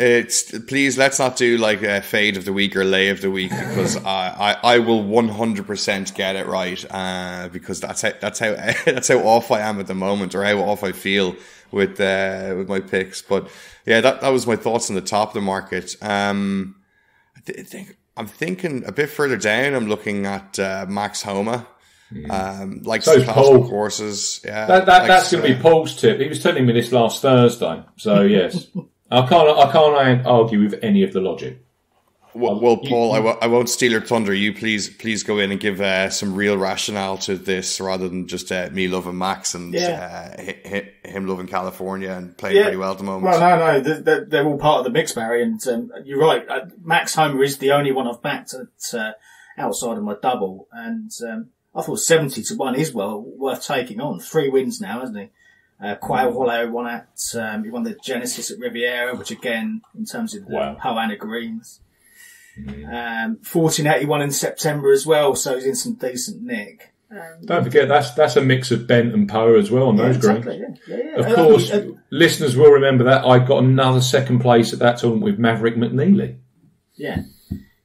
It's please let's not do like a fade of the week or lay of the week because I, I, I will one hundred percent get it right uh, because that's how that's how that's how off I am at the moment or how off I feel with uh, with my picks. But yeah, that, that was my thoughts on the top of the market. Um, I thi- think I'm thinking a bit further down. I'm looking at uh, Max Homa. Um, like classical Paul. courses, yeah. That, that, likes, that's going to uh, be Paul's tip. He was telling me this last Thursday. So yes, I can't I can't argue with any of the logic. Well, well Paul, I w- I won't steal your thunder. You please, please go in and give uh, some real rationale to this, rather than just uh, me loving Max and Yeah. uh, hi- hi- him loving California and playing Yeah. pretty well at the moment. Well, no, no, they're, they're, all part of the mix, Barry, and um, you're right. Uh, Max Homa is the only one I've backed at, uh, outside of my double, and um, I thought 70 to 1 is well worth taking on. Three wins now, hasn't he? Uh, Quail Hollow won at, um, he won the Genesis at Riviera, which again, in terms of the Wow. Poa annua Greens. Um, 1481 in September as well, so he's in some decent nick. Don't forget that's that's a mix of Bent and Poa as well on those exactly, greens. yeah, yeah, yeah. Of Uh, course, uh, listeners will remember that I got another second place at that tournament with Maverick McNeely. Yeah.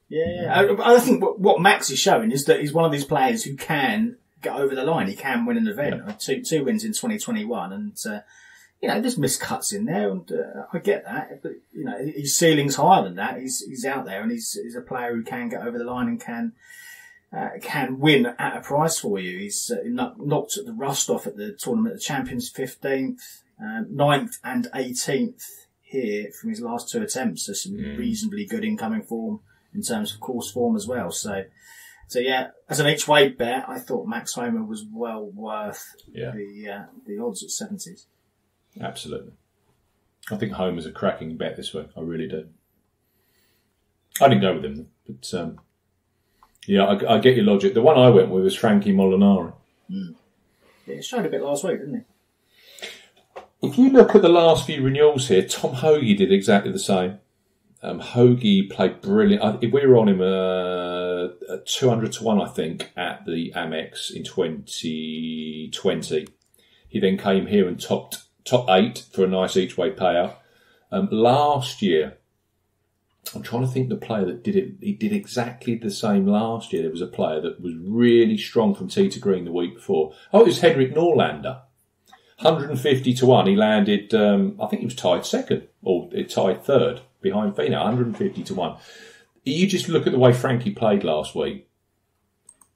Yeah, yeah. I, I think what, what Max is showing is that he's one of these players who can get over the line. He can win an event. Uh, Two two wins in 2021, and uh, you know there's miscuts in there, and uh, I get that. But you know his ceiling's higher than that. He's he's out there, and he's he's a player who can get over the line and can. Uh, can win at a price for you. He's uh, knock- knocked the rust off at the tournament, the champions 15th, um, 9th and 18th here from his last two attempts. So some reasonably good incoming form in terms of course form as well. So, so yeah, as an each way bet, I thought Max Homa was well worth Yeah. the uh, the odds at seventies. Absolutely. I think Homa's a cracking bet this week. I really do. I didn't go with him, but um, yeah, I, I get your logic. The one I went with was Frankie Molinari. Yeah, it showed a bit last week, didn't he? If you look at the last few renewals here, Tom Hoge did exactly the same. Um, Hoge played brilliant. I, we were on him uh, 200 to 1, I think, at the Amex in 2020. He then came here and topped top eight for a nice each way payout. Um, last year, I'm trying to think the player that did it. He did exactly the same last year. There was a player that was really strong from tee to green the week before. Oh, it was Henrik Norlander. 150 to 1. He landed, um, I think he was tied second, or uh, tied third behind Fino. 150 to 1. You just look at the way Frankie played last week.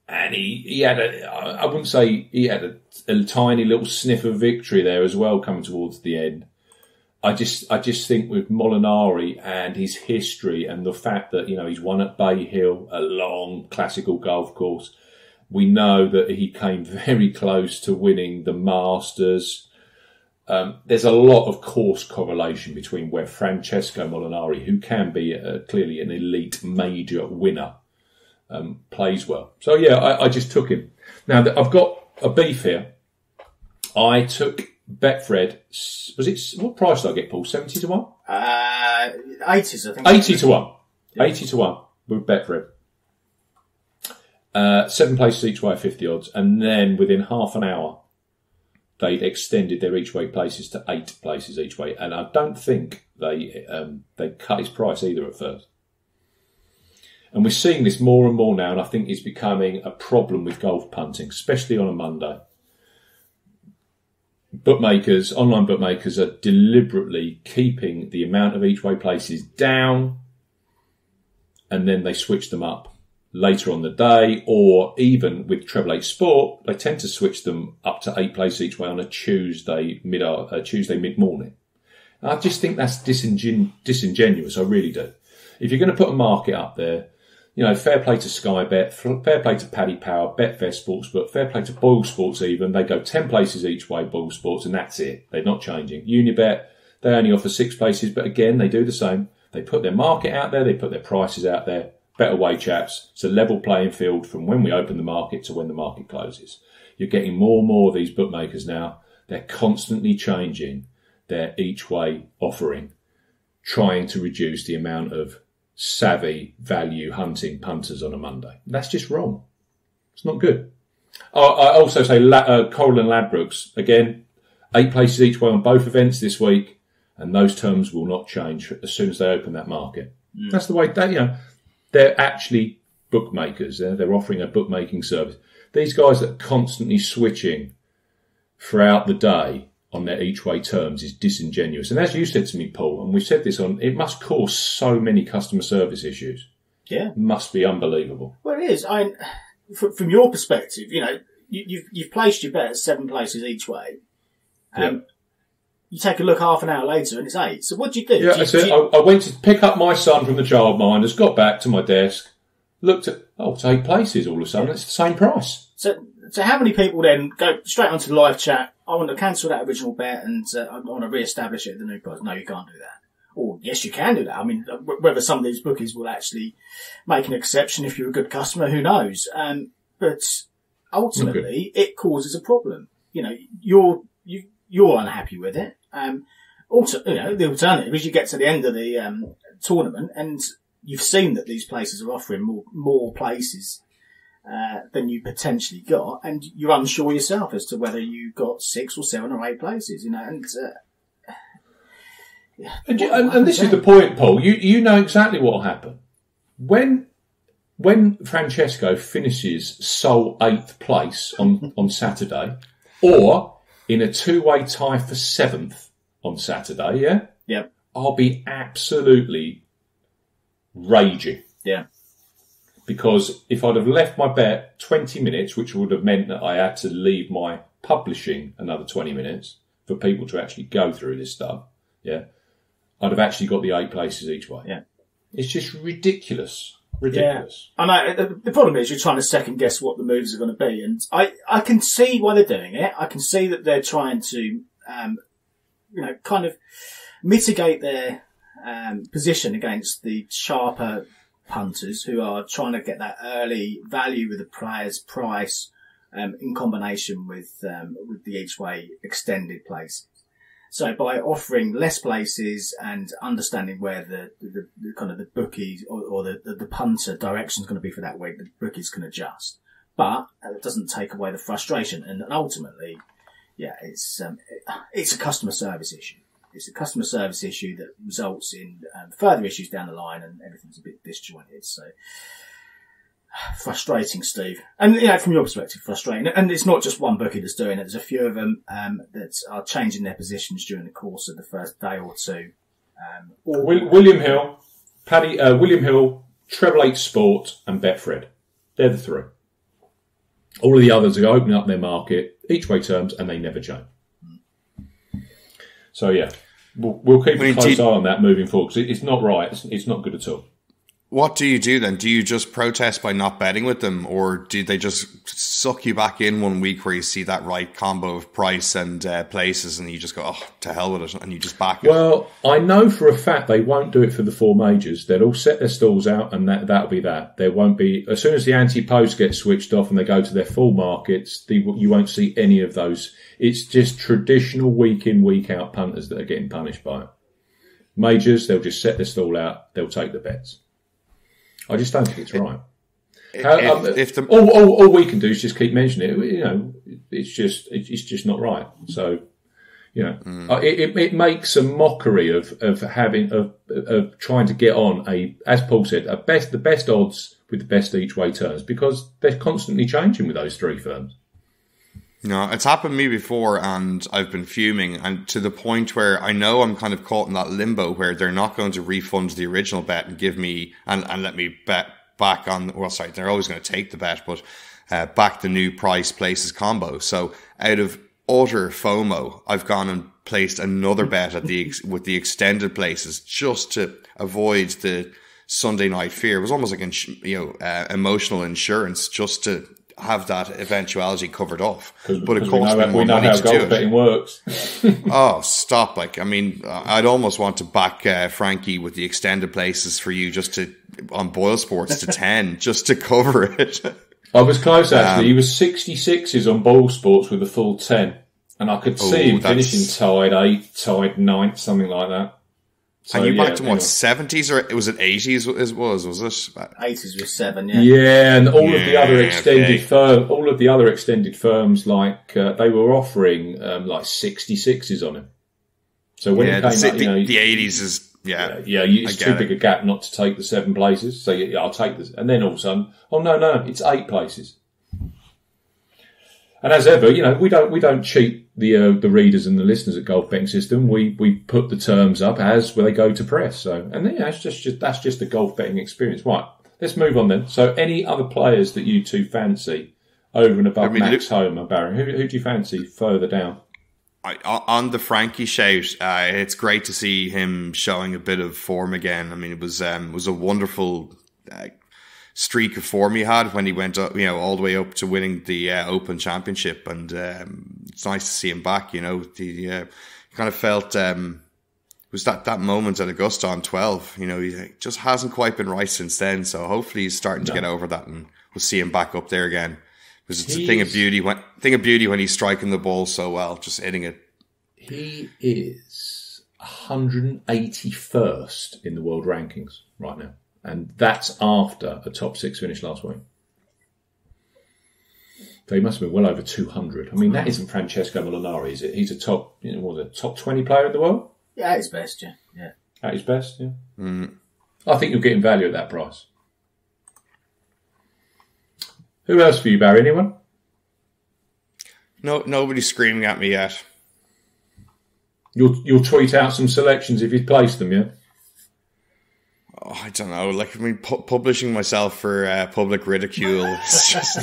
And he, he had a, I wouldn't say he had a, a tiny little sniff of victory there as well coming towards the end. I just, I just think with Molinari and his history and the fact that, you know, he's won at Bay Hill, a long classical golf course. We know that he came very close to winning the Masters. Um, there's a lot of course correlation between where Francesco Molinari, who can be uh, clearly an elite major winner, um, plays well. So yeah, I, I just took him. Now that I've got a beef here, I took Betfred. Was it what price did I get, Paul? Seventy to one. Uh, 80s, I think. 80 to 1. 80 to 1 with Betfred. Uh, seven places each way, 50 odds. And then within half an hour, they'd extended their each way places to eight places each way. And I don't think they, um, they cut his price either at first. And we're seeing this more and more now, and I think it's becoming a problem with golf punting, especially on a Monday. Bookmakers, online bookmakers are deliberately keeping the amount of each way places down and then they switch them up later on the day, or even with Treble Eight Sport, they tend to switch them up to eight places each way on a Tuesday mid uh, Tuesday mid morning. I just think that's disingen- disingenuous. I really do. If you're going to put a market up there, you know, fair play to Sky Bet, fair play to Paddy Power, Betfair Sportsbook, fair play to Boyle Sports even. They go 10 places each way, Boyle Sports, and that's it. They're not changing. Unibet, they only offer six places, but again, they do the same. They put their market out there, they put their prices out there. Better way, chaps. It's a level playing field from when we open the market to when the market closes. You're getting more and more of these bookmakers now. They're constantly changing their each way offering, trying to reduce the amount of savvy value hunting punters on a Monday. That's just wrong. It's not good. I also say La- uh, Coral and Ladbrokes again, eight places each way on both events this week, and those terms will not change as soon as they open that market. That's the way That, you know, they're actually bookmakers. They're, they're offering a bookmaking service. These guys that are constantly switching throughout the day on their each way terms is disingenuous. And as you said to me, Paul, and we've said this on, it must cause so many customer service issues. Yeah. Must be unbelievable. Well, it is. I mean, from, from your perspective, you know, you, you've, you've placed your bet at seven places each way. Um, Yeah. You take a look half an hour later and it's eight. So what do you do? Yeah, do you, so you- I, I went to pick up my son from the childminders, got back to my desk, looked at, oh, it's eight places all of a sudden. It's the same price. so, so how many people then go straight onto the live chat? I want to cancel that original bet and uh, I want to re-establish it at the new price. No, you can't do that. Or yes, you can do that. I mean, whether some of these bookies will actually make an exception if you're a good customer, who knows? Um, but ultimately, it causes a problem. You know, you're you you're unhappy with it. Um, also, you know, the alternative is you get to the end of the um, tournament and you've seen that these places are offering more more places uh, than you potentially got, and you're unsure yourself as to whether you got six or seven or eight places. You know, and uh, And, you, and, and this is the point, Paul. You you know exactly what will happen when when Francesco finishes sole eighth place on on Saturday, or in a two way tie for seventh on Saturday. Yeah, yeah, I'll be absolutely raging yeah, because if I'd have left my bet 20 minutes, which would have meant that I had to leave my publishing another 20 minutes for people to actually go through this stuff, yeah, I'd have actually got the eight places each way. Yeah. It's just ridiculous. Ridiculous. And I, the, the problem is you're trying to second guess what the moves are going to be, and I, I can see why they're doing it. I can see that they're trying to, um, you know, kind of mitigate their um, position against the sharper punters who are trying to get that early value with the player's price um, in combination with um, with the each way extended places. So by offering less places and understanding where the, the, the kind of the bookies or, or the, the, the punter direction is going to be for that week, the bookies can adjust. But it doesn't take away the frustration. And ultimately, yeah, it's um, it's a customer service issue. It's a customer service issue that results in um, further issues down the line, and everything's a bit disjointed. So frustrating, Steve. And you know, from your perspective, frustrating. And it's not just one bookie that's doing it. There's a few of them um, that are changing their positions during the course of the first day or two. Um, or Will, William Hill, Paddy, uh, William Hill, Treble Eight Sport, and Betfred. They're the three. All of the others are opening up their market, each way terms, and they never change. So yeah, we'll, we'll keep We a close to- eye on that moving forward because it's not right. It's, it's not good at all. What do you do then? Do you just protest by not betting with them, or do they just suck you back in one week where you see that right combo of price and uh, places, and you just go, "Oh, to hell with it," and you just back it? Well, I know for a fact they won't do it for the four majors. They'll all set their stalls out, and that that'll be that. There won't be as soon as the anti-post gets switched off and they go to their full markets. The, you won't see any of those. It's just traditional week in week out punters that are getting punished by it. Majors, they'll just set their stall out. They'll take the bets. I just don't think it's right. How, if, um, if the all, all, all we can do is just keep mentioning it. You know, it's just it's just not right. So, you know, Hmm. uh, it, it, it makes a mockery of of having of of trying to get on a as Paul said a best the best odds with the best each way turns because they're constantly changing with those three firms. No, it's happened to me before and I've been fuming and to the point where I know I'm kind of caught in that limbo where they're not going to refund the original bet and give me and, and let me bet back on well sorry, they're always going to take the bet, but uh, back the new price places combo. So out of utter FOMO, I've gone and placed another bet at the with the extended places just to avoid the Sunday night fear. It was almost like you know uh, emotional insurance just to have that eventuality covered off. But it costs know, me we more know money how to do golf it. betting works. Oh, stop! Like, I mean, I'd almost want to back uh, Frankie with the extended places for you just to on Boyle Sports to ten just to cover it. I was close Um, actually. he was 66s on Boyle Sports with a full 10. And I could see Oh, him finishing tied 8, tied ninth, something like that. So, and you yeah, backed him what seventies or it was it eighties? Was was was it? Eighties with seven, yeah. Yeah, and all of the other extended okay. firm, all of the other extended firms, like uh, they were offering um, like 66s on him. So when Yeah, it the came up, you know, the eighties is yeah. yeah, you, it's too get big a gap not to take the seven places. So yeah, I'll take this. And then all of a sudden, oh no, no, it's eight places. And as ever, you know, we don't we don't cheat the uh, the readers and the listeners at Golf Betting System. We we put the terms up as when they go to press. So and yeah, that's just, just that's just the golf betting experience. Right, let's move on then. So any other players that you two fancy over and above I mean, Max Homa, Barry? Who who do you fancy further down? I, on the Frankie shout, uh, it's great to see him showing a bit of form again. I mean, it was um, it was a wonderful uh, streak of form he had when he went up, you know, all the way up to winning the uh, Open Championship, and um, it's nice to see him back. You know, the uh, kind of felt um, it was that that moment at Augusta on twelve. You know, he just hasn't quite been right since then. So hopefully he's starting to get over that, and we'll see him back up there again. Because it's a thing of beauty when thing of beauty when he's striking the ball so well, just hitting it He is 181st in the world rankings right now. And that's after a top six finish last week. So he must have been well over 200. I mean, that isn't Francesco Molinari, is it? He's a top, you know, what was it, top 20 player in the world Yeah, at his best, yeah. Yeah. at his best, yeah. Mm. I think you're getting value at that price. Who else for you, Barry? Anyone? No, nobody's screaming at me yet. You'll, you'll tweet out some selections if you've placed them, yeah? Oh, I don't know. Like, I mean, pu- publishing myself for uh, public ridicule is just,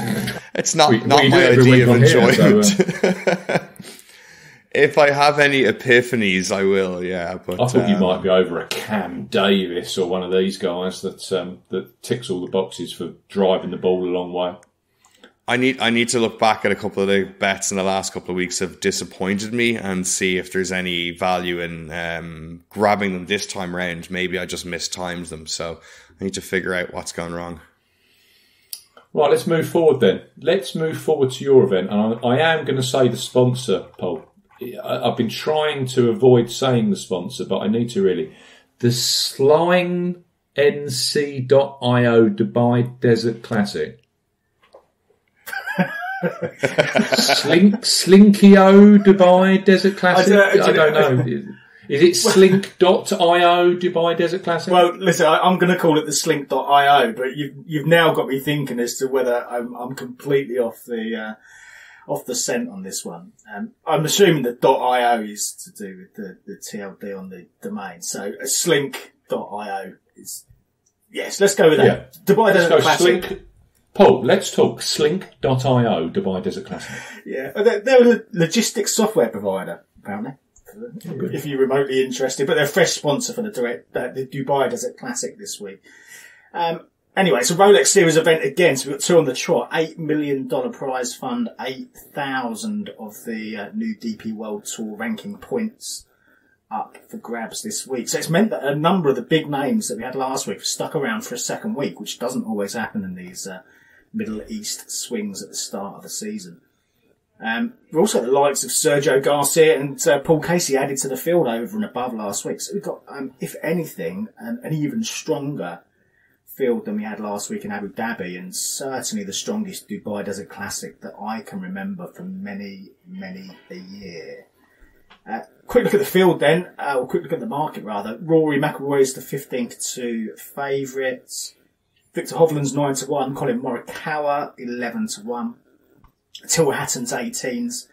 it's not, We- not we my idea of week on here, enjoyment. so, if I have any epiphanies, I will, yeah. But I thought you um, might be over a Cam Davis or one of these guys that um, that ticks all the boxes for driving the ball a long way. I need I need to look back at a couple of the bets in the last couple of weeks have disappointed me and see if there's any value in um, grabbing them this time round. Maybe I just mistimed them, so I need to figure out what's gone wrong. Right, let's move forward then. Let's move forward to your event, and I, I am going to say the sponsor, Paul. I, I've been trying to avoid saying the sponsor, but I need to really. The Slync.io Dubai Desert Classic. Slink Slinkio Dubai Desert Classic. I I don't- don't, know. Is it Slink.io Dubai Desert Classic? Well, listen, I, I'm going to call it the slink.io, but you've, you've now got me thinking as to whether I'm, I'm completely off the, uh, off the scent on this one. Um, I'm assuming that .io is to do with the, the TLD on the domain. So a slink.io is, yes, let's go with that. Dubai Let's Desert go Classic. Slink. Paul, let's talk Slink.io Dubai Desert Classic. Yeah, Uh, they're, they're a logistics software provider, apparently. If you're remotely interested, but they're a fresh sponsor for the direct uh, the Dubai Desert Classic this week. Um, anyway, it's a Rolex Series event again. So we've got two on the trot. Eight million dollar prize fund. Eight thousand of the uh, new DP World Tour ranking points up for grabs this week. So it's meant that a number of the big names that we had last week have stuck around for a second week, which doesn't always happen in these uh, Middle East swings at the start of the season. Um, we're also the likes of Sergio Garcia and uh, Paul Casey added to the field over and above last week. So we've got, um, if anything, an, an even stronger field than we had last week in Abu Dhabi, and certainly the strongest Dubai Desert Classic that I can remember for many, many a year. Uh, quick look at the field then, uh, or quick look at the market rather. Rory McIlroy is the 15 to 2 favourite. Viktor Hovland's 9 to 1. Collin Morikawa 11 to 1. Till Hatton's 18s.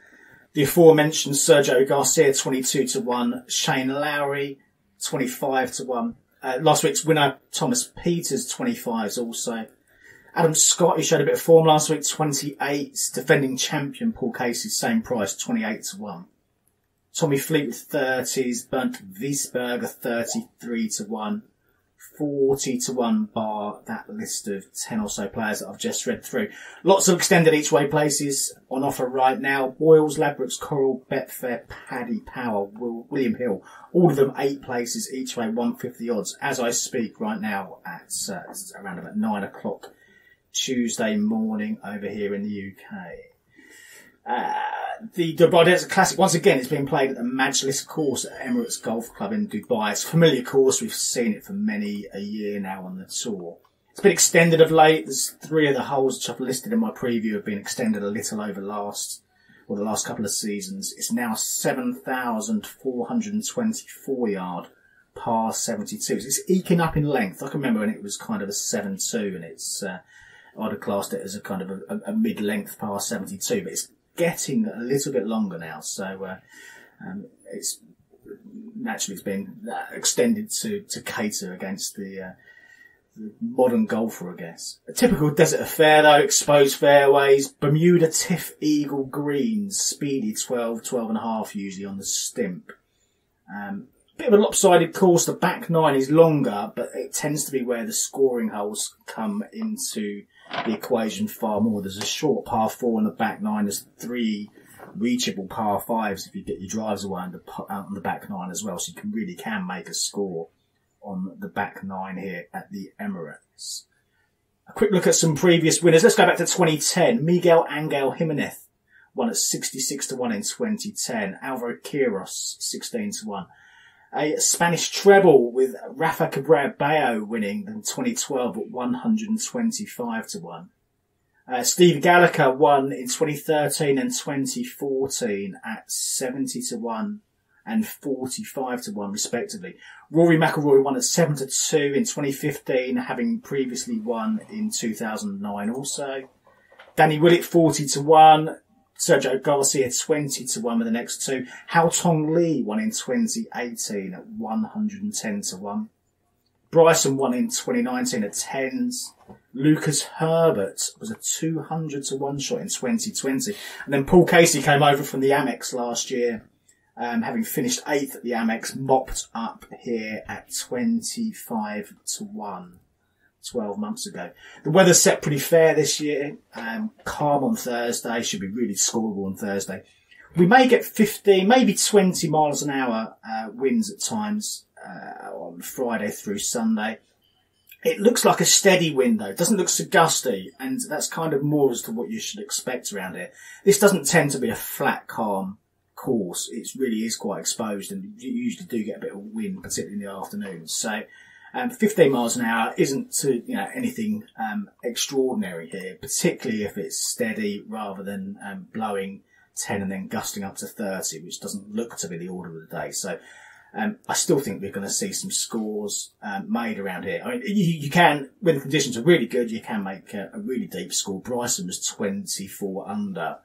The aforementioned Sergio Garcia 22 to 1. Shane Lowry 25 to 1. Uh, last week's winner Thomas Pieters 25s also. Adam Scott, who showed a bit of form last week, 28. Defending champion Paul Casey, same price, 28 to 1. Tommy Fleetwood 30s, Bernd Wiesberger 33 to 1. 40 to 1 bar that list of 10 or so players that I've just read through. Lots of extended each way places on offer right now. Boyles, Ladbrokes, Coral, Betfair, Paddy, Power, Will, William Hill. All of them eight places each way, 150 odds as I speak right now at uh, around about 9 o'clock Tuesday morning over here in the UK. Uh, the Dubai Desert Classic, once again, it's being played at the Majlis course at Emirates Golf Club in Dubai. It's a familiar course. We've seen it for many a year now on the tour. It's been extended of late. There's three of the holes which I've listed in my preview have been extended a little over last, or the last couple of seasons. It's now 7,424 yard, par 72. So it's eking up in length. I can remember when it was kind of a 7-2 and it's, uh, I'd have classed it as a kind of a, a, a mid-length par 72, but it's getting a little bit longer now. So uh, um, it's naturally it's been uh, extended to, to cater against the, uh, the, modern golfer, I guess. A typical desert affair though, exposed fairways, Bermuda TifEagle greens, speedy 12, 12 and a half usually on the stimp. Um, bit of a lopsided course. The back nine is longer, but it tends to be where the scoring holes come into the equation far more. There's a short par four on the back nine. There's three reachable par fives if you get your drives away out uh, on the back nine as well. So you can really can make a score on the back nine here at the Emirates. A quick look at some previous winners. Let's go back to 2010. Miguel Angel Jimenez won at 66 to 1 in 2010. Alvaro Quiros 16 to 1 a Spanish treble with Rafa Cabrera Bello winning in 2012 at 125 to 1. Uh, Steve Gallacher won in 2013 and 2014 at 70 to 1 and 45 to 1 respectively. Rory McIlroy won at 7 to 2 in 2015, having previously won in 2009 also. Danny Willett 40 to 1, Sergio Garcia 20 to 1 with the next two. Haotong Li won in 2018 at 110 to 1. Bryson won in 2019 at 10s. Lucas Herbert was a 200 to 1 shot in 2020. And then Paul Casey came over from the Amex last year, um, having finished 8th at the Amex, mopped up here at 25 to 1. 12 months ago. The weather's set pretty fair this year. Um, calm on Thursday. Should be really scoreable on Thursday. We may get 15, maybe 20 miles an hour uh, winds at times uh, on Friday through Sunday. It looks like a steady wind though. It doesn't look so gusty, and that's kind of more as to what you should expect around here. This doesn't tend to be a flat, calm course. It really is quite exposed, and you usually do get a bit of wind, particularly in the afternoons. So um, 15 miles an hour isn't to, you know, anything um, extraordinary here, particularly if it's steady rather than um, blowing 10 and then gusting up to 30, which doesn't look to be the order of the day. So um, I still think we're going to see some scores um, made around here. I mean, you, you, can, when the conditions are really good, you can make a, a really deep score. Bryson was 24 under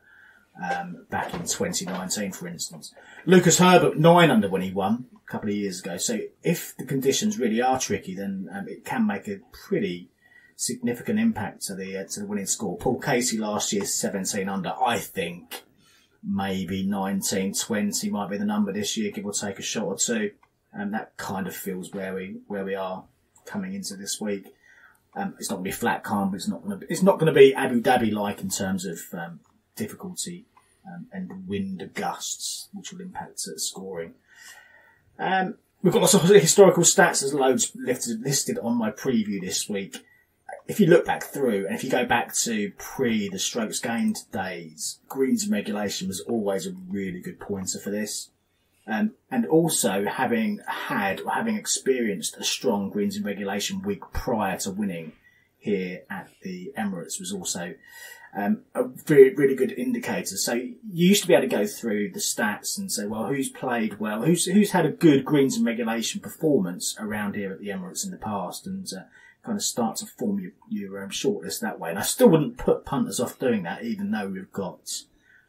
um, back in 2019, for instance. Lucas Herbert, 9 under when he won couple of years ago. So if the conditions really are tricky, then um, it can make a pretty significant impact to the uh, to the winning score. Paul Casey last year 17 under. I think maybe 19, 20 might be the number this year, give or take a shot or two. And that kind of feels where we where we are coming into this week. Um, it's not going to be flat calm, but it's not going to be, it's not going to be Abu Dhabi like in terms of um, difficulty um, and wind gusts, which will impact scoring. Um, we've got lots of historical stats. There's loads listed, listed on my preview this week. If you look back through, and if you go back to pre the strokes gained days, greens and regulation was always a really good pointer for this. Um, and also having had or having experienced a strong greens in regulation week prior to winning here at the Emirates was also um, a really, really good indicator. So you used to be able to go through the stats and say, well, who's played well, who's who's had a good greens and regulation performance around here at the Emirates in the past, and uh, kind of start to form your your um, shortlist that way. And I still wouldn't put punters off doing that, even though we've got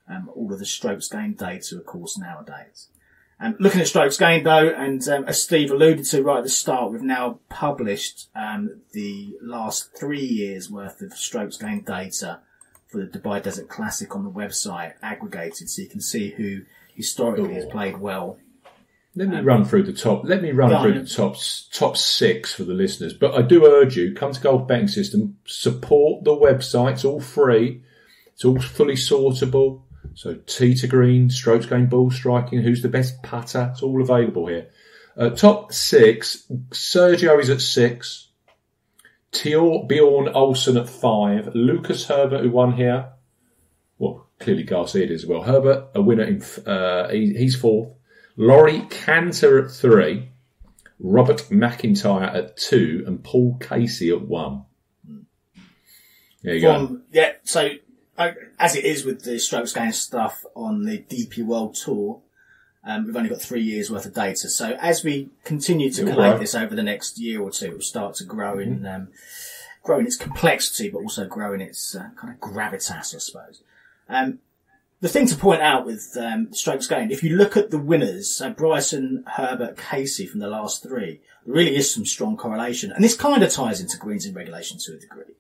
um, all of the strokes gained data, of course, nowadays. Um, looking at strokes gained though, and um, as Steve alluded to right at the start, we've now published um, the last three years worth of strokes gained data for the Dubai Desert Classic on the website, aggregated, so you can see who historically has played well. Let me run through the top. Let me run through the top top six for the listeners. But I do urge you come to Golf Betting System. Support the website. It's all free. It's all fully sortable. So tee to green, strokes gained, ball striking. Who's the best putter? It's all available here. Uh, top six. Sergio is at six. Thorbjørn Olesen at five. Lucas Herbert who won here. Well, clearly Garcia did as well. Herbert a winner in. Uh, he, he's fourth. Laurie Canter at three, Robert McIntyre at two, and Paul Casey at one. There you go. Yeah, so as it is with the strokes gained stuff on the DP World Tour, um, we've only got three years worth of data. So as we continue to collect this over the next year or two, it will start to grow in, Mm-hmm. um, grow in its complexity, but also grow in its uh, kind of gravitas, I suppose. Um, the thing to point out with um, strokes gained, if you look at the winners, so Bryson, Herbert, Casey from the last three, there really is some strong correlation, and this kind of ties into greens in regulation to a degree.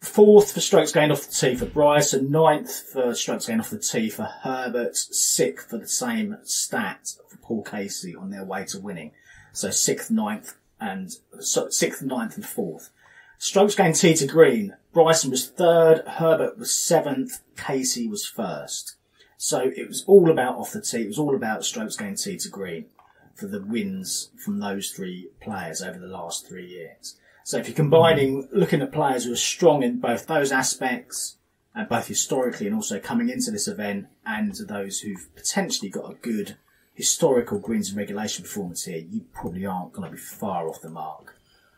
Fourth for strokes gained off the tee for Bryson, ninth for strokes gained off the tee for Herbert, sixth for the same stat for Paul Casey on their way to winning. So sixth, ninth, and so sixth, ninth, and fourth. Strokes gained tee to green. Bryson was third, Herbert was seventh, Casey was first. So it was all about off the tee. It was all about strokes gained tee to green for the wins from those three players over the last three years. So if you're combining, looking at players who are strong in both those aspects, and both historically and also coming into this event, and those who've potentially got a good historical greens and regulation performance here, you probably aren't going to be far off the mark,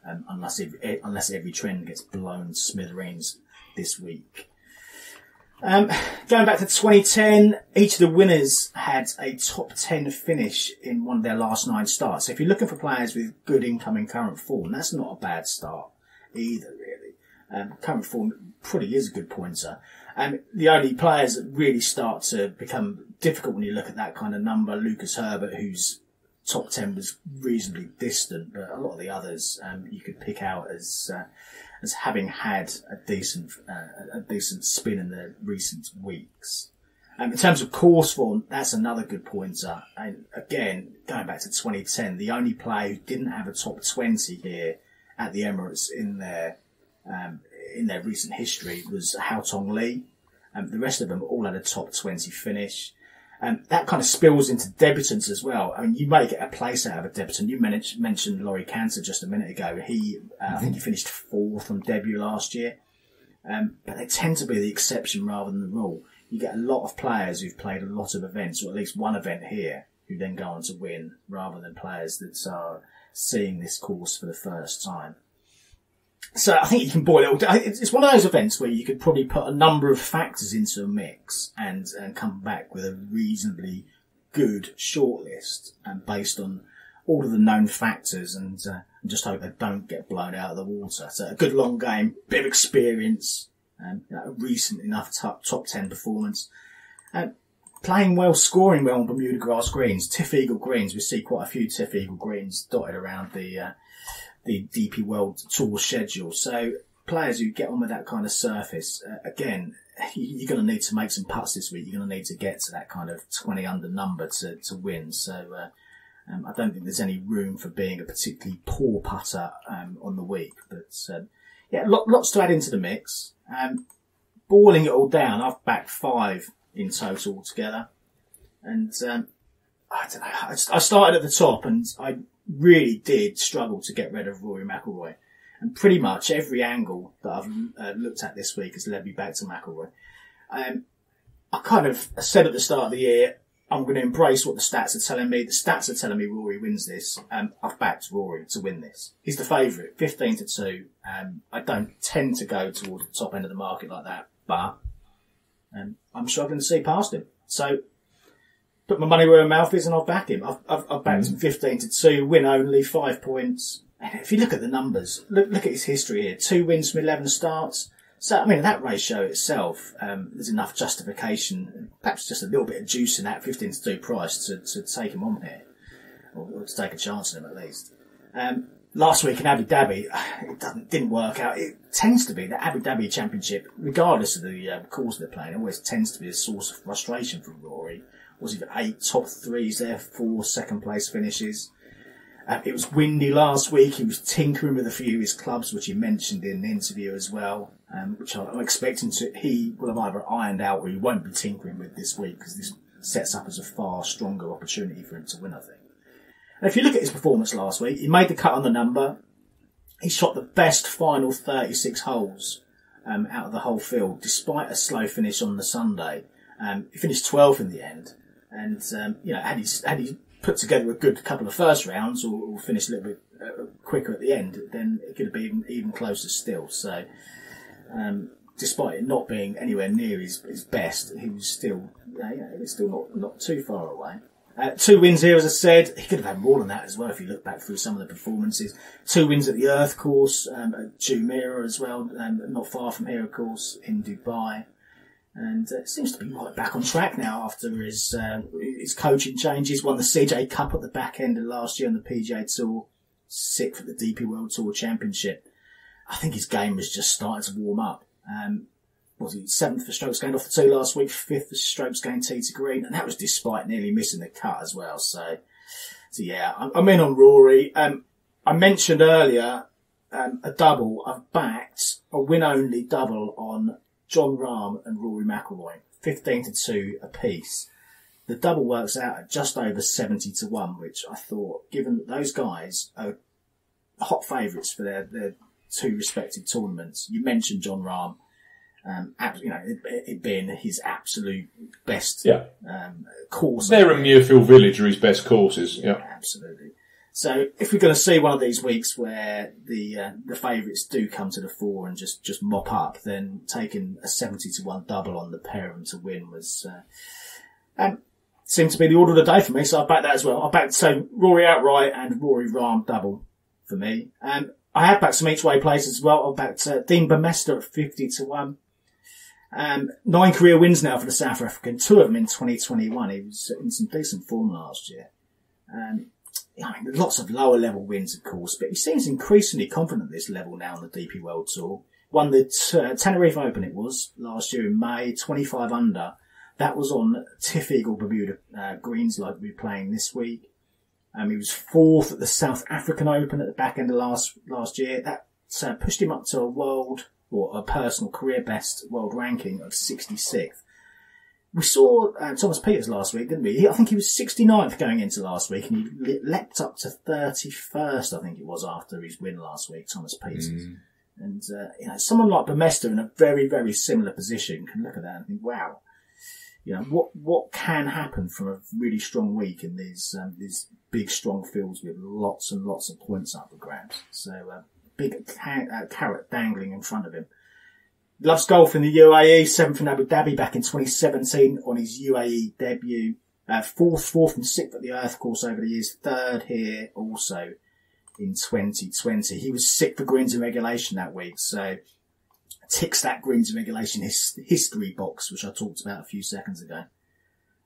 um, unless every, unless every trend gets blown smithereens this week. Um, going back to 2010, each of the winners had a top 10 finish in one of their last nine starts. So if you're looking for players with good incoming current form, that's not a bad start either, really. Um, current form pretty is a good pointer. Um, the only players that really start to become difficult when you look at that kind of number, Lucas Herbert, whose top 10 was reasonably distant, but a lot of the others um, you could pick out as uh, as having had a decent uh, a decent spin in the recent weeks. Um, in terms of course form, that's another good pointer. And again, going back to 2010, the only player who didn't have a top 20 here at the Emirates in their um, in their recent history was Haotong Li. Um, the rest of them all had a top 20 finish. And that kind of spills into debutants as well. I mean, you may get a place out of a debutant. You men- mentioned Laurie Canter just a minute ago. He, uh, I think he finished fourth on debut last year. Um, but they tend to be the exception rather than the rule. You get a lot of players who've played a lot of events, or at least one event here, who then go on to win, rather than players that are seeing this course for the first time. So I think you can boil it all down. It's one of those events where you could probably put a number of factors into a mix and, and come back with a reasonably good shortlist and based on all of the known factors and, uh, just hope they don't get blown out of the water. So a good long game, bit of experience, and you know, a recent enough top, top 10 performance. Um, playing well, scoring well on Bermuda grass greens, TifEagle greens. We see quite a few TifEagle greens dotted around the, uh, the DP World Tour schedule. So players who get on with that kind of surface, uh, again, you- you're going to need to make some putts this week. You're going to need to get to that kind of 20 under number to, to win. So, uh, Um, I don't think there's any room for being a particularly poor putter um, on the week, but um, yeah, lot, lots to add into the mix. Um, boiling it all down, I've backed five in total altogether, and um, I don't know. I, I started at the top, and I really did struggle to get rid of Rory McIlroy. And pretty much every angle that I've uh, looked at this week has led me back to McIlroy. Um, I kind of said at the start of the year, I'm going to embrace what the stats are telling me. The stats are telling me Rory wins this. Um, I've backed Rory to win this. He's the favourite, 15 to 2. Um, I don't tend to go towards the top end of the market like that, but um, I'm struggling to see past him. So put my money where my mouth is and I'll back him. I've, I've, I've backed him 15 to 2, win only, 5 points. And if you look at the numbers, look, look at his history here. Two wins from 11 starts. So, I mean, that ratio itself, um, there's enough justification, perhaps just a little bit of juice in that 15 to 2 price to, to take him on here. Or, or to take a chance on him at least. Um, last week in Abu Dhabi, it didn't work out. It tends to be the Abu Dhabi Championship, regardless of the uh, course they're playing, always tends to be a source of frustration for Rory. Was it eight top threes there, four second place finishes? Uh, it was windy last week. He was tinkering with a few of his clubs, which he mentioned in the interview as well, um, which I'm expecting to, he will have either ironed out or he won't be tinkering with this week because this sets up as a far stronger opportunity for him to win, I think. And if you look at his performance last week, he made the cut on the number. He shot the best final 36 holes um, out of the whole field, despite a slow finish on the Sunday. Um, he finished 12th in the end. And, um, you know, had he, had he put together a good couple of first rounds or, or finished a little bit uh, quicker at the end, then it could have been even closer still. So, um, despite it not being anywhere near his, his best, he was still, uh, you know, he was still not, not too far away. Uh, two wins here, as I said. He could have had more than that as well if you look back through some of the performances. Two wins at the Earth course, um, at Jumeirah as well, um, not far from here, of course, in Dubai. And uh, seems to be right back on track now after his uh, his coaching changes. Won the CJ Cup at the back end of last year on the PGA Tour. Sixth at the DP World Tour Championship. I think his game was just starting to warm up. Um, was he seventh for strokes gained off the two last week, fifth for strokes gained tee to green, and that was despite nearly missing the cut as well. So, so yeah, I'm, I'm in on Rory. Um, I mentioned earlier um, a double. I've backed a win only double on Jon Rahm and Rory McIlroy, 15 to 2 apiece. The double works out at just over 70 to 1, which I thought, given those guys are hot favourites for their, their two respective tournaments, you mentioned Jon Rahm, um, you know, it, it, being his absolute best Yeah. um, course. There and Muirfield Village are his best courses. Yeah. Absolutely. So if we're going to see one of these weeks where the uh, the favourites do come to the fore and just, just mop up, then taking a seventy to one double on the pair of them to win was uh, um, seemed to be the order of the day for me. So I backed that as well. I backed so Rory outright and Rory Rahm double for me. And I have backed some each way plays as well. I backed uh, Dean Burmester at fifty to one. Um, nine career wins now for the South African, two of them in 2021. He was in some decent form last year. Um, I mean, lots of lower level wins, of course, but he seems increasingly confident at this level now on the DP World Tour. Won the uh, Tenerife Open, it was last year in May, 25 under. That was on TifEagle Bermuda uh, greens, like we're playing this week. Um, he was fourth at the South African Open at the back end of last last year. That uh, pushed him up to a world or a personal career best world ranking of 66th. We saw uh, Thomas Pieters last week, didn't we? He, I think he was 69th going into last week, and he le- leapt up to 31st. I think it was after his win last week, Thomas Pieters. And uh, you know, someone like Burmester in a very, very similar position can look at that and think, "Wow, you know, what what can happen from a really strong week in these um, these big, strong fields with lots and lots of points up for grabs." So, uh, big uh, carrot dangling in front of him. Loves golf in the UAE, seventh in Abu Dhabi back in 2017 on his UAE debut. Uh, fourth, fourth and sixth at the Earth course over the years. Third here also in 2020. He was sick for greens in regulation that week, so ticks that greens in regulation his, history box, which I talked about a few seconds ago.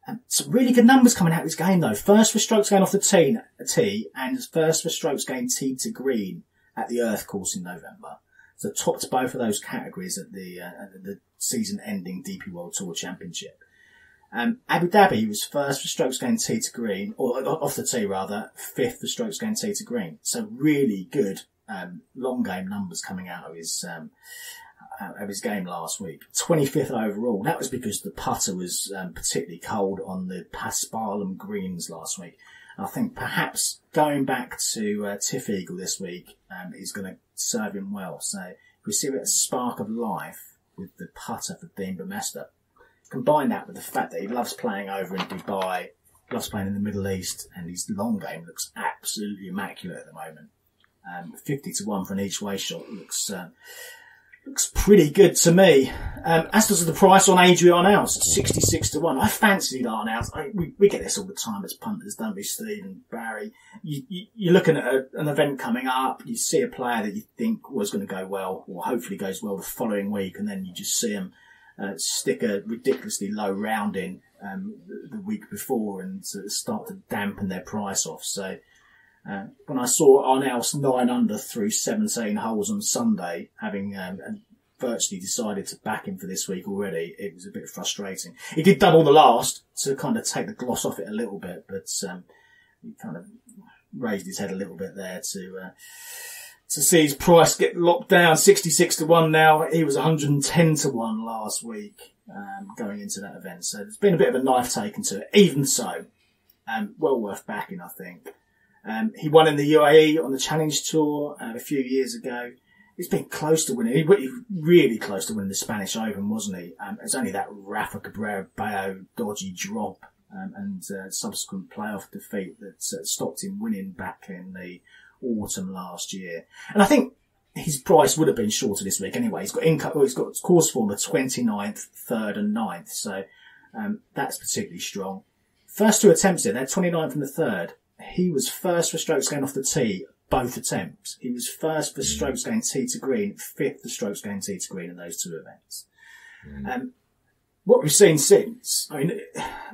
And some really good numbers coming out of this game though. First for strokes going off the tee, tee and first for strokes going tee to green at the Earth course in November. So topped both of those categories at the, uh, at the season ending DP World Tour Championship. Um, Abu Dhabi was first for strokes gained tee to green, or off the tee rather, fifth for strokes gained tee to green. So really good um, long game numbers coming out of his um, of his game last week. 25th overall. That was because the putter was um, particularly cold on the Paspalum greens last week. I think perhaps going back to uh, TifEagle this week um, is going to serve him well. So if we see a bit of spark of life with the putter for Dean Burmester. Combine that with the fact that he loves playing over in Dubai, loves playing in the Middle East, and his long game looks absolutely immaculate at the moment. Um, 50 to 1 for an each way shot looks, uh, looks pretty good to me. Um, as does the price on Adri Arnaus, 66 to 1. I fancied Arnaus. I, we, we get this all the time as punters, don't we, Steve and Barry? You, you, you're looking at a, an event coming up, you see a player that you think was going to go well, or hopefully goes well the following week, and then you just see them uh, stick a ridiculously low round in um, the, the week before and sort of start to dampen their price off. So uh, when I saw Arnaus nine under through 17 holes on Sunday, having um, virtually decided to back him for this week already, it was a bit frustrating. He did double the last to kind of take the gloss off it a little bit, but um, he kind of raised his head a little bit there to uh, to see his price get locked down. 66 to 1 now. He was 110 to 1 last week um, going into that event. So there's been a bit of a knife taken to it. Even so, um, well worth backing, I think. Um, he won in the UAE on the Challenge Tour uh, a few years ago. He's been close to winning. He was really close to winning the Spanish Open, wasn't he? Um, it's only that Rafa Cabrera Bello dodgy drop um, and uh, subsequent playoff defeat that uh, stopped him winning back in the autumn last year. And I think his price would have been shorter this week anyway. He's got income, well, he's got course form of 29th, 3rd and 9th. So, um, that's particularly strong. First two attempts there, they're 29th and the 3rd. He was first for strokes going off the tee, both attempts. He was first for strokes going tee to green, fifth for strokes going tee to green in those two events. Mm. Um, what we've seen since, I mean,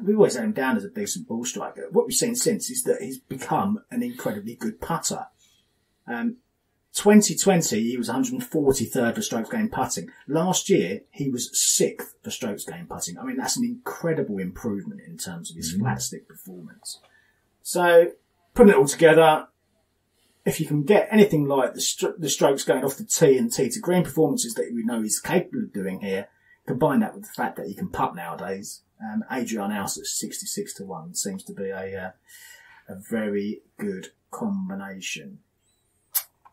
we always had him down as a decent ball striker. What we've seen since is that he's become an incredibly good putter. Um, 2020, he was 143rd for strokes gained putting. Last year, he was sixth for strokes gained putting. I mean, that's an incredible improvement in terms of his mm. flat stick performance. So, putting it all together, if you can get anything like the, st- the strokes going off the tee and tee to green performances that we know he's capable of doing here, combine that with the fact that he can putt nowadays, um, Adri Arnaus at 66 to 1 seems to be a, uh, a very good combination.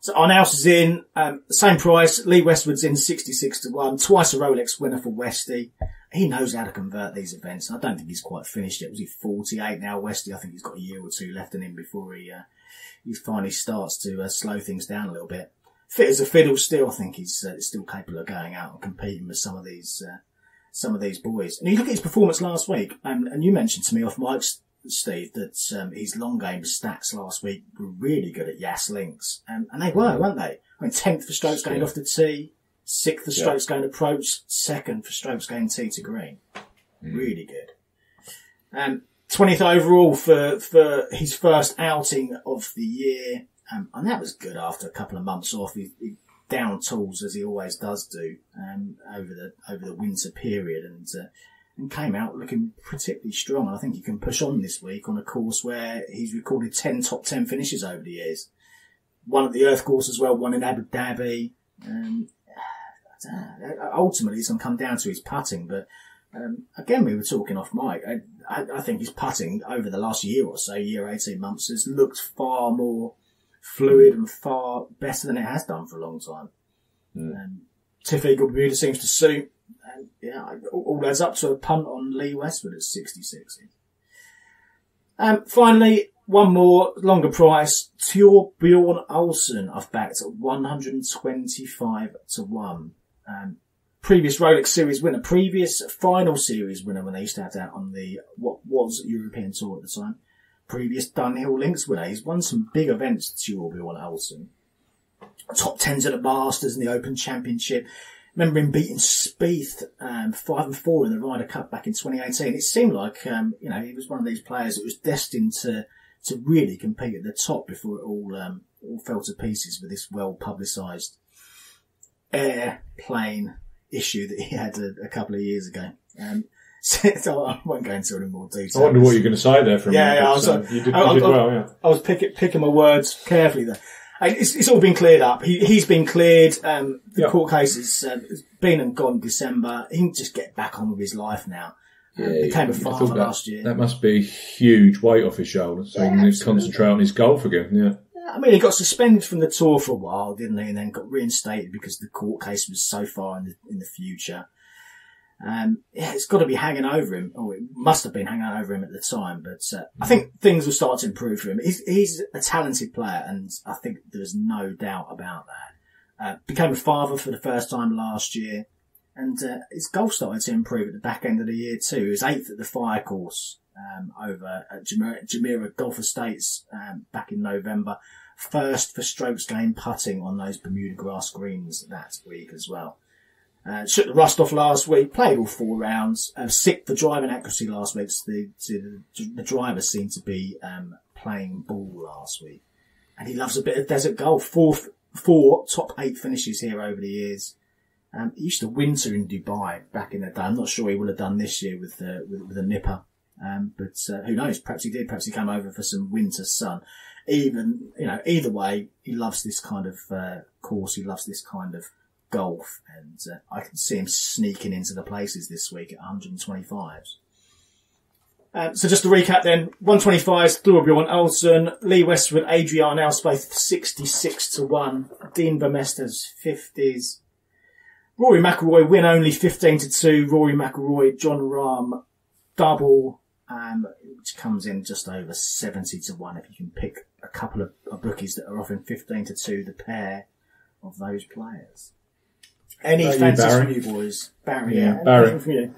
So Arnaus is in, um, same price. Lee Westwood's in 66 to 1. Twice a Rolex winner for Westy. He knows how to convert these events. I don't think he's quite finished yet. Was he 48 now, Westy? I think he's got a year or two left in him before he, uh, he finally starts to uh, slow things down a little bit. Fit as a fiddle still, I think he's uh, still capable of going out and competing with some of these, uh, some of these boys. And you look at his performance last week, um, and you mentioned to me off mics Steve, that um, his long game stats last week were really good at Yas Links. Um, and they were, weren't they? I mean, 10th for strokes going off the tee, 6th for strokes yeah. going approach, 2nd for strokes going tee to green. Mm. Really good. Um, 20th overall for, for his first outing of the year. Um, and that was good after a couple of months off. He, he down tools as he always does do, um, over the, over the winter period. And, uh, and came out looking particularly strong. I think he can push on this week on a course where he's recorded 10 top 10 finishes over the years. One at the Earth course as well, one in Abu Dhabi. Um, ultimately, it's going to come down to his putting, but um, again, we were talking off mic. I, I, I, think his putting over the last year or so, year, 18 months, has looked far more fluid and far better than it has done for a long time. Mm. Um, TifEagle Bermuda seems to suit yeah, all adds up to a punt on Lee Westwood at 66. Um, finally, one more longer price. Bjorn Olesen I've backed at 125 to 1. Um, previous Rolex Series winner, previous final series winner when they used to have that on the, what was European Tour at the time. Previous Dunhill Links winner. He's won some big events, Bjorn Olesen. Top tens at the Masters and the Open Championship remember him beating Spieth um, five and four in the Ryder Cup back in 2018. It seemed like um, you know he was one of these players that was destined to to really compete at the top before it all um, all fell to pieces with this well publicised airplane issue that he had a, a, couple of years ago. Um, so I won't go into any more detail. I wonder what you're going to say there for a Yeah, minute. yeah, I was, uh, uh, you did, I- you did I- well, yeah. I was picking picking my words carefully there. And it's, it's all been cleared up. He, he's been cleared. Um, the Yeah. court case has uh, has been and gone December. He can just get back on with his life now. Um, became a I thought father that- last year. That must be a huge weight off his shoulders. So he can concentrate on his golf again. Yeah. I mean, he got suspended from the tour for a while, didn't he? And then got reinstated because the court case was so far in the, in the future. Um, yeah, it's got to be hanging over him. Oh, it must have been hanging over him at the time, but uh, I think things will start to improve for him. He's, he's a talented player, and I think there's no doubt about that. Uh, became a father for the first time last year, and uh, his golf started to improve at the back end of the year too. He was eighth at the fire course um, over at Jumeirah, Jumeirah Golf Estates um, back in November. First for strokes gain putting on those Bermuda grass greens that week as well. Uh, shook the rust off last week, played all four rounds, uh, sick for driving accuracy last week. So the, the, the drivers seemed to be um, playing ball last week. And he loves a bit of desert golf. Four, four top eight finishes here over the years. Um, he used to winter in Dubai back in the day. I'm not sure he would have done this year with the, with, with a nipper. Um, but uh, who knows? Perhaps he did. Perhaps he came over for some winter sun. Even, you know, either way, he loves this kind of uh, course. He loves this kind of golf, and uh, I can see him sneaking into the places this week at 125s. Um, so just to recap then, 125s, Thorbjørn Olesen, Lee Westwood, Adri Arnaus, 66 to 1, Dean Burmesters, 50s, Rory McIlroy win only 15 to 2, Rory McIlroy, Jon Rahm, double, um, which comes in just over 70 to 1 if you can pick a couple of, bookies that are offering 15 to 2, the pair of those players. Any How you, fancies Barry? from you boys? Barry, Yeah, yeah. Barry. Anything from you?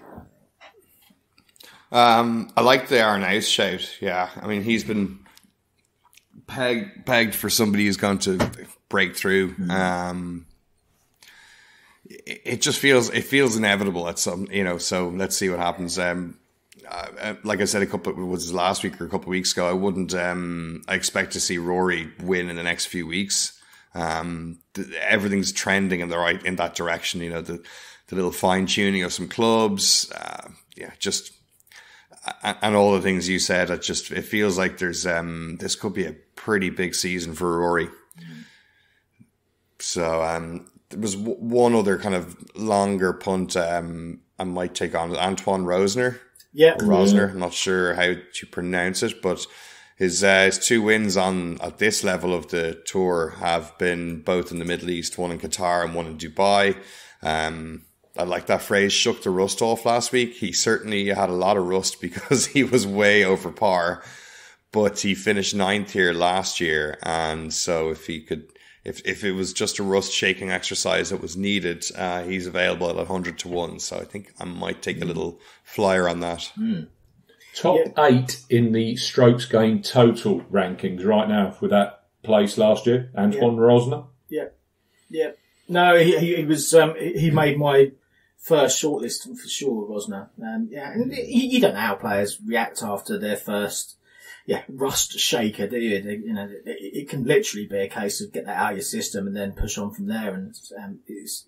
Um, I like the Arnaus shout. Yeah, I mean he's been pegged pegged for somebody who's going to break through. Um, it, it just feels it feels inevitable at some you know. So let's see what happens. Um, uh, uh, like I said a couple it was last week or a couple of weeks ago. I wouldn't um, I expect to see Rory win in the next few weeks. Um, th- everything's trending in the right in that direction. You know the the little fine tuning of some clubs. Uh, yeah, just and and all the things you said, it just it feels like there's um this could be a pretty big season for Rory. So um there was w- one other kind of longer punt um I might take on Antoine Rozner. Yeah. Rozner, I'm not sure how to pronounce it, but his uh, his two wins on at this level of the tour have been both in the Middle East, one in Qatar and one in Dubai. Um, I like that phrase, shook the rust off last week. He certainly had a lot of rust because he was way over par, but he finished ninth here last year. And so if he could, if, if it was just a rust shaking exercise that was needed, uh, he's available at 100 to 1. So I think I might take a little flyer on that. Top eight in the strokes gained total rankings right now with that place last year. Antoine Rozner. Yeah, yeah. No, he, he, he was. Um, he made my first shortlist for sure, Rozner. Um, yeah, and you, you don't know how players react after their first, yeah, rust shaker, do you? They, you know, it, it can literally be a case of get that out of your system and then push on from there. And um, it's,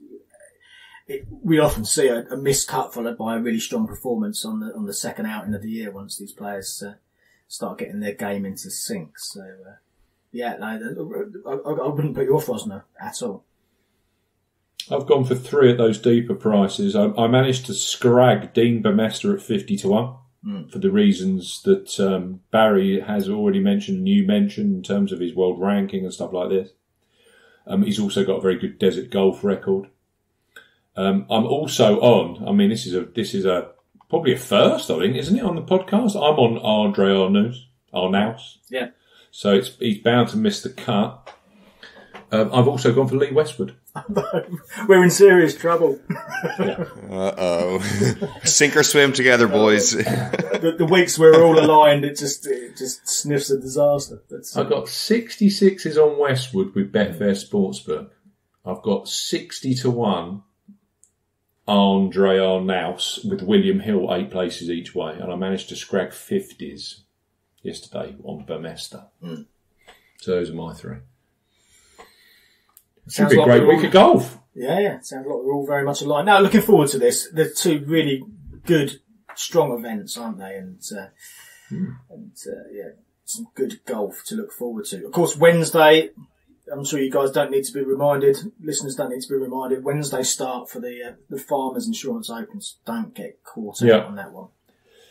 it, we often see a, a missed cut followed by a really strong performance on the on the second outing of the year once these players uh, start getting their game into sync. So. Uh, yeah, no, I, I, I wouldn't put you off Rozner at all. I've gone for three at those deeper prices. I, I managed to scrag Dean Burmester at 50 to 1 for the reasons that um, Barry has already mentioned and you mentioned in terms of his world ranking and stuff like this. Um, he's also got a very good desert golf record. Um, I'm also on, I mean, this is a, this is a, probably a first, I think, isn't it, on the podcast? I'm on Adri Arnaus, Arnaus. Yeah. So it's, he's bound to miss the cut. Um, I've also gone for Lee Westwood. We're in serious trouble. Uh oh. Sink or swim together, boys. the, the weeks we're all aligned, it just it just sniffs a disaster. That's, I've got 66s on Westwood with Betfair Sportsbook. I've got 60 to 1 Adri Arnaus with William Hill, eight places each way. And I managed to scrag 50s yesterday on Burmester. So those are my three. Should Sounds be a great week all- of golf. yeah, yeah. Sounds like we're all very much aligned. Now, looking forward to this. The two really good strong events, aren't they? And uh, and uh, yeah, some good golf to look forward to. Of course, Wednesday. I'm sure you guys don't need to be reminded. Listeners don't need to be reminded. Wednesday start for the uh, the Farmers Insurance Opens. Don't get caught Yeah. out on that one.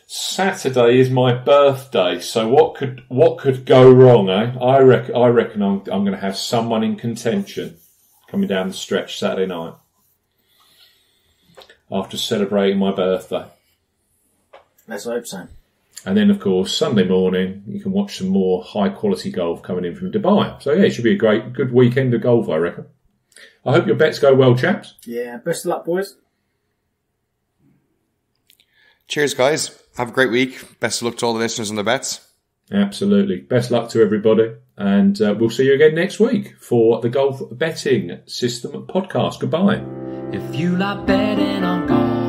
Saturday is my birthday, so what could what could go wrong? Eh? I reckon I reckon I'm I'm going to have someone in contention coming down the stretch Saturday night after celebrating my birthday, Let's hope so. And then of course Sunday morning you can watch some more high quality golf coming in from Dubai. So yeah, it should be a great good weekend of golf, I reckon. I hope your bets go well, chaps. Yeah. Best of luck, boys. Cheers, guys. Have a great week. Best of luck to all the listeners and the bets. Absolutely. Best luck to everybody. And uh, we'll see you again next week for the Golf Betting System podcast. Goodbye. If you like betting on golf,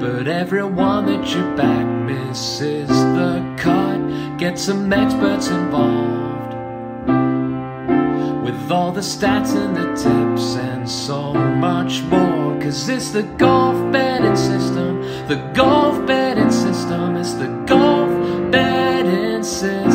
but everyone that you back misses the cut, get some experts involved with all the stats and the tips and so much more. Cause it's the golf betting system, the golf betting system, it's the golf betting system.